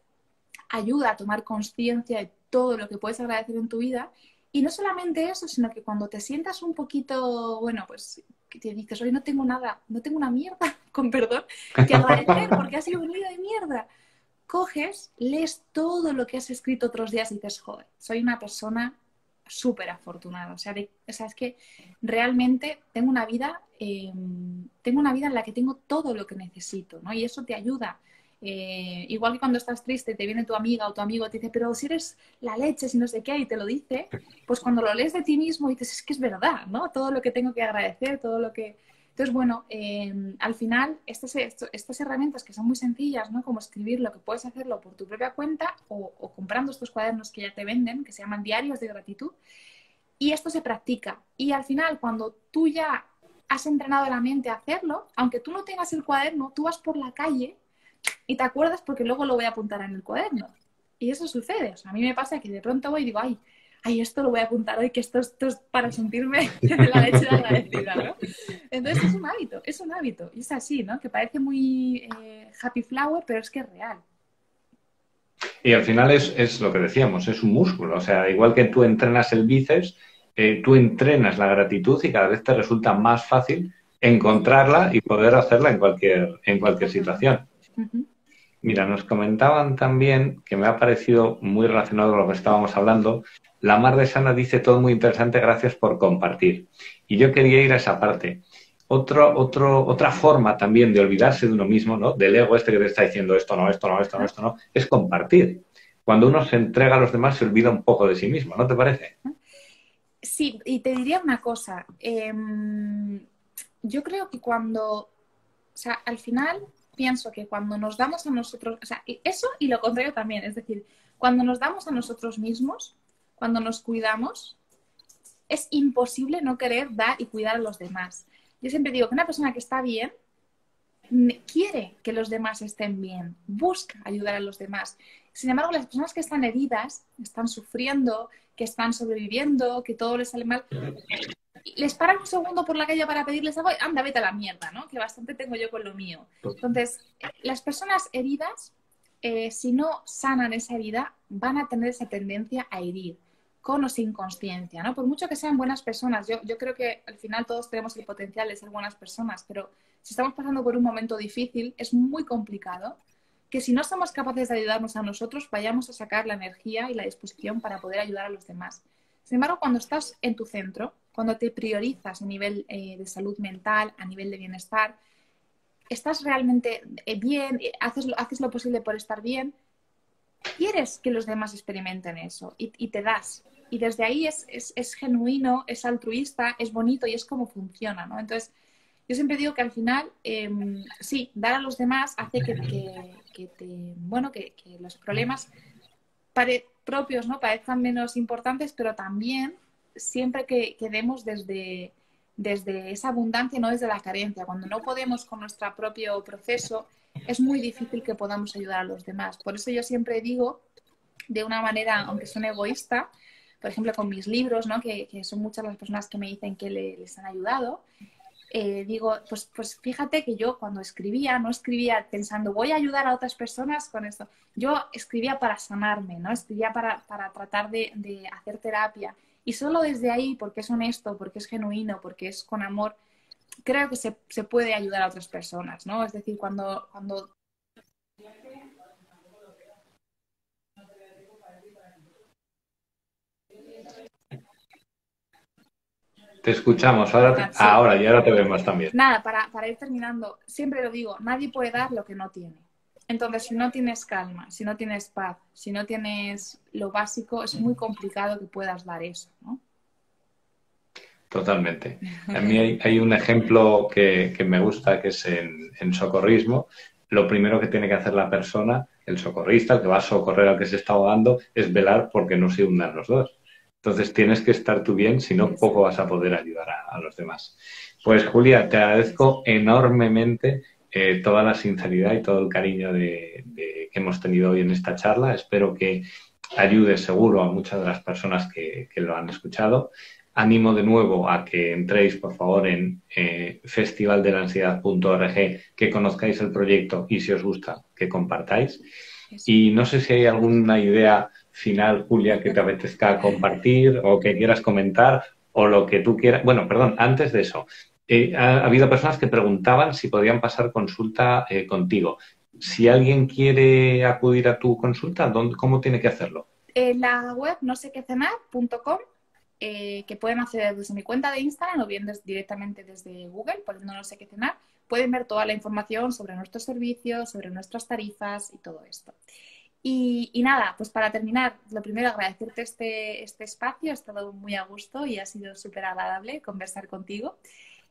ayuda a tomar conciencia de todo lo que puedes agradecer en tu vida. Y no solamente eso, sino que cuando te sientas un poquito, bueno, pues que te dices, hoy no tengo nada, no tengo una mierda, [laughs] con perdón, que agradecer porque ha sido un lío de mierda. Coges, lees todo lo que has escrito otros días y dices, joder, soy una persona súper afortunada. O sea, es que realmente tengo una vida, em, tengo una vida en la que tengo todo lo que necesito, ¿no? Y eso te ayuda eh, igual que cuando estás triste, te viene tu amiga o tu amigo te dice, pero si eres la leche, si no sé qué, y te lo dice, pues cuando lo lees de ti mismo dices, es que es verdad, ¿no? Todo lo que tengo que agradecer, todo lo que... Entonces, bueno, em, al final, estas, estas herramientas que son muy sencillas, ¿no? Como escribir lo que puedes hacerlo por tu propia cuenta o, o comprando estos cuadernos que ya te venden, que se llaman diarios de gratitud, y esto se practica. Y al final, cuando tú ya has entrenado la mente a hacerlo, aunque tú no tengas el cuaderno, tú vas por la calle y te acuerdas porque luego lo voy a apuntar en el cuaderno. Y eso sucede. O sea, a mí me pasa que de pronto voy y digo, ay, ay, esto lo voy a apuntar hoy, que esto, esto es para sentirme [laughs] la leche de agradecida, ¿no? [laughs] Entonces es un hábito, es un hábito. Y es así, ¿no? Que parece muy eh, happy flower, pero es que es real. Y al final es, es, lo que decíamos, es un músculo. O sea, igual que tú entrenas el bíceps, eh, tú entrenas la gratitud y cada vez te resulta más fácil encontrarla y poder hacerla en cualquier, en cualquier situación. Mira, nos comentaban también, que me ha parecido muy relacionado con lo que estábamos hablando, la Mar de Sana dice todo muy interesante, gracias por compartir. Y yo quería ir a esa parte. Otra forma también de olvidarse de uno mismo, ¿no? Del ego este que te está diciendo esto no, esto no, esto no, esto no, es compartir. Cuando uno se entrega a los demás se olvida un poco de sí mismo, ¿no te parece? Sí, y te diría una cosa. Em, yo creo que cuando, o sea, al final pienso que cuando nos damos a nosotros, o sea, eso y lo contrario también, es decir, cuando nos damos a nosotros mismos, cuando nos cuidamos, es imposible no querer dar y cuidar a los demás. Yo siempre digo que una persona que está bien quiere que los demás estén bien, busca ayudar a los demás. Sin embargo, las personas que están heridas, están sufriendo, que están sobreviviendo, que todo les sale mal, les paran un segundo por la calle para pedirles algo, anda, vete a la mierda, ¿no? Que bastante tengo yo con lo mío. Entonces, las personas heridas, eh, si no sanan esa herida, van a tener esa tendencia a herir, con o sin conciencia, ¿no? Por mucho que sean buenas personas, yo, yo creo que al final todos tenemos el potencial de ser buenas personas, pero si estamos pasando por un momento difícil, es muy complicado que si no somos capaces de ayudarnos a nosotros, vayamos a sacar la energía y la disposición para poder ayudar a los demás. Sin embargo, cuando estás en tu centro, cuando te priorizas a nivel eh, de salud mental, a nivel de bienestar, estás realmente eh, bien, eh, haces, haces lo posible por estar bien, quieres que los demás experimenten eso y, te das. Y desde ahí es, es, genuino, es altruista, es bonito y es como funciona, ¿no? Entonces, yo siempre digo que al final, em, sí, dar a los demás hace que, que, te, bueno, que, los problemas propios ¿no? parezcan menos importantes, pero también siempre que, que demos desde, desde esa abundancia, no desde la carencia. Cuando no podemos con nuestro propio proceso, es muy difícil que podamos ayudar a los demás. Por eso yo siempre digo, de una manera, aunque son egoísta, por ejemplo, con mis libros, ¿no? que, que son muchas las personas que me dicen que les han ayudado, eh, digo, pues, pues fíjate que yo cuando escribía, no escribía pensando voy a ayudar a otras personas con esto. Yo escribía para sanarme, ¿no? Escribía para, para tratar de, de, hacer terapia. Y solo desde ahí, porque es honesto, porque es genuino, porque es con amor, creo que se, se puede ayudar a otras personas, ¿no? Es decir, cuando, cuando Te escuchamos, ahora, ahora y ahora te vemos también. Nada, para, para ir terminando, siempre lo digo, nadie puede dar lo que no tiene. Entonces, si no tienes calma, si no tienes paz, si no tienes lo básico, es muy complicado que puedas dar eso, ¿no? Totalmente. [laughs] A mí hay, un ejemplo que, me gusta, que es en, socorrismo. Lo primero que tiene que hacer la persona, el socorrista, el que va a socorrer al que se está ahogando, es velar porque no se hundan los dos. Entonces tienes que estar tú bien, si no, poco vas a poder ayudar a, los demás. Pues Julia, te agradezco enormemente eh, toda la sinceridad y todo el cariño de, que hemos tenido hoy en esta charla. Espero que ayude seguro a muchas de las personas que, lo han escuchado. Animo de nuevo a que entréis, por favor, en eh, festivaldelansiedad.org, que conozcáis el proyecto y si os gusta, que compartáis. Y no sé si hay alguna idea final, Julia, que te apetezca compartir o que quieras comentar o lo que tú quieras. Bueno, perdón, antes de eso, eh, ha, habido personas que preguntaban si podían pasar consulta eh, contigo. Si alguien quiere acudir a tu consulta, ¿cómo tiene que hacerlo? En la web no sé qué cenar.com, eh, que pueden acceder desde mi cuenta de Instagram o bien directamente desde Google, poniendo no sé qué cenar, pueden ver toda la información sobre nuestros servicios, sobre nuestras tarifas y todo esto. Y, nada, pues para terminar, lo primero agradecerte este, este espacio, ha estado muy a gusto y ha sido súper agradable conversar contigo.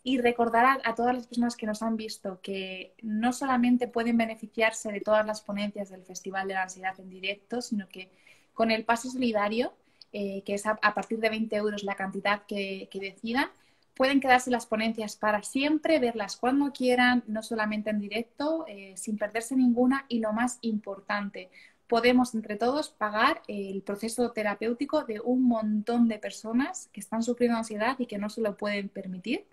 Y recordar a, todas las personas que nos han visto que no solamente pueden beneficiarse de todas las ponencias del Festival de la Ansiedad en directo, sino que con el paso solidario, eh, que es a, partir de 20 euros la cantidad que, decidan, pueden quedarse las ponencias para siempre, verlas cuando quieran, no solamente en directo, eh, sin perderse ninguna y lo más importante, podemos entre todos pagar el proceso terapéutico de un montón de personas que están sufriendo ansiedad y que no se lo pueden permitir.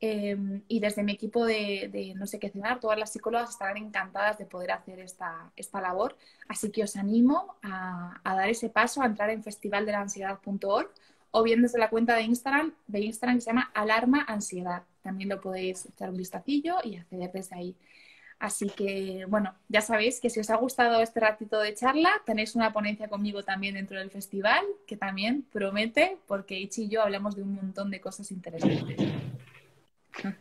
Em, y desde mi equipo de, No sé qué cenar, todas las psicólogas estarán encantadas de poder hacer esta, esta labor. Así que os animo a, dar ese paso, a entrar en festivaldelansiedad.org o bien desde la cuenta de Instagram, de Instagram que se llama Alarma Ansiedad. También lo podéis echar un vistacillo y acceder desde ahí. Así que, bueno, ya sabéis que si os ha gustado este ratito de charla, tenéis una ponencia conmigo también dentro del festival, que también promete, porque Ichi y yo hablamos de un montón de cosas interesantes.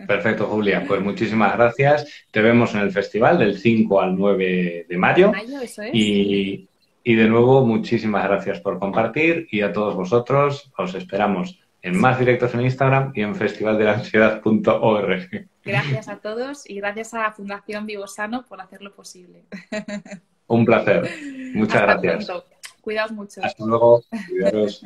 Perfecto, Julia. Pues muchísimas gracias. Te vemos en el festival del 5 al 9 de mayo. mayo eso es. y, y de nuevo, muchísimas gracias por compartir y a todos vosotros os esperamos en más directos en Instagram y en festivaldelansiedad.org. Gracias a todos y gracias a Fundación Vivo Sano por hacerlo posible. Un placer. Muchas gracias. Cuidaos mucho. Hasta luego. Cuidaros.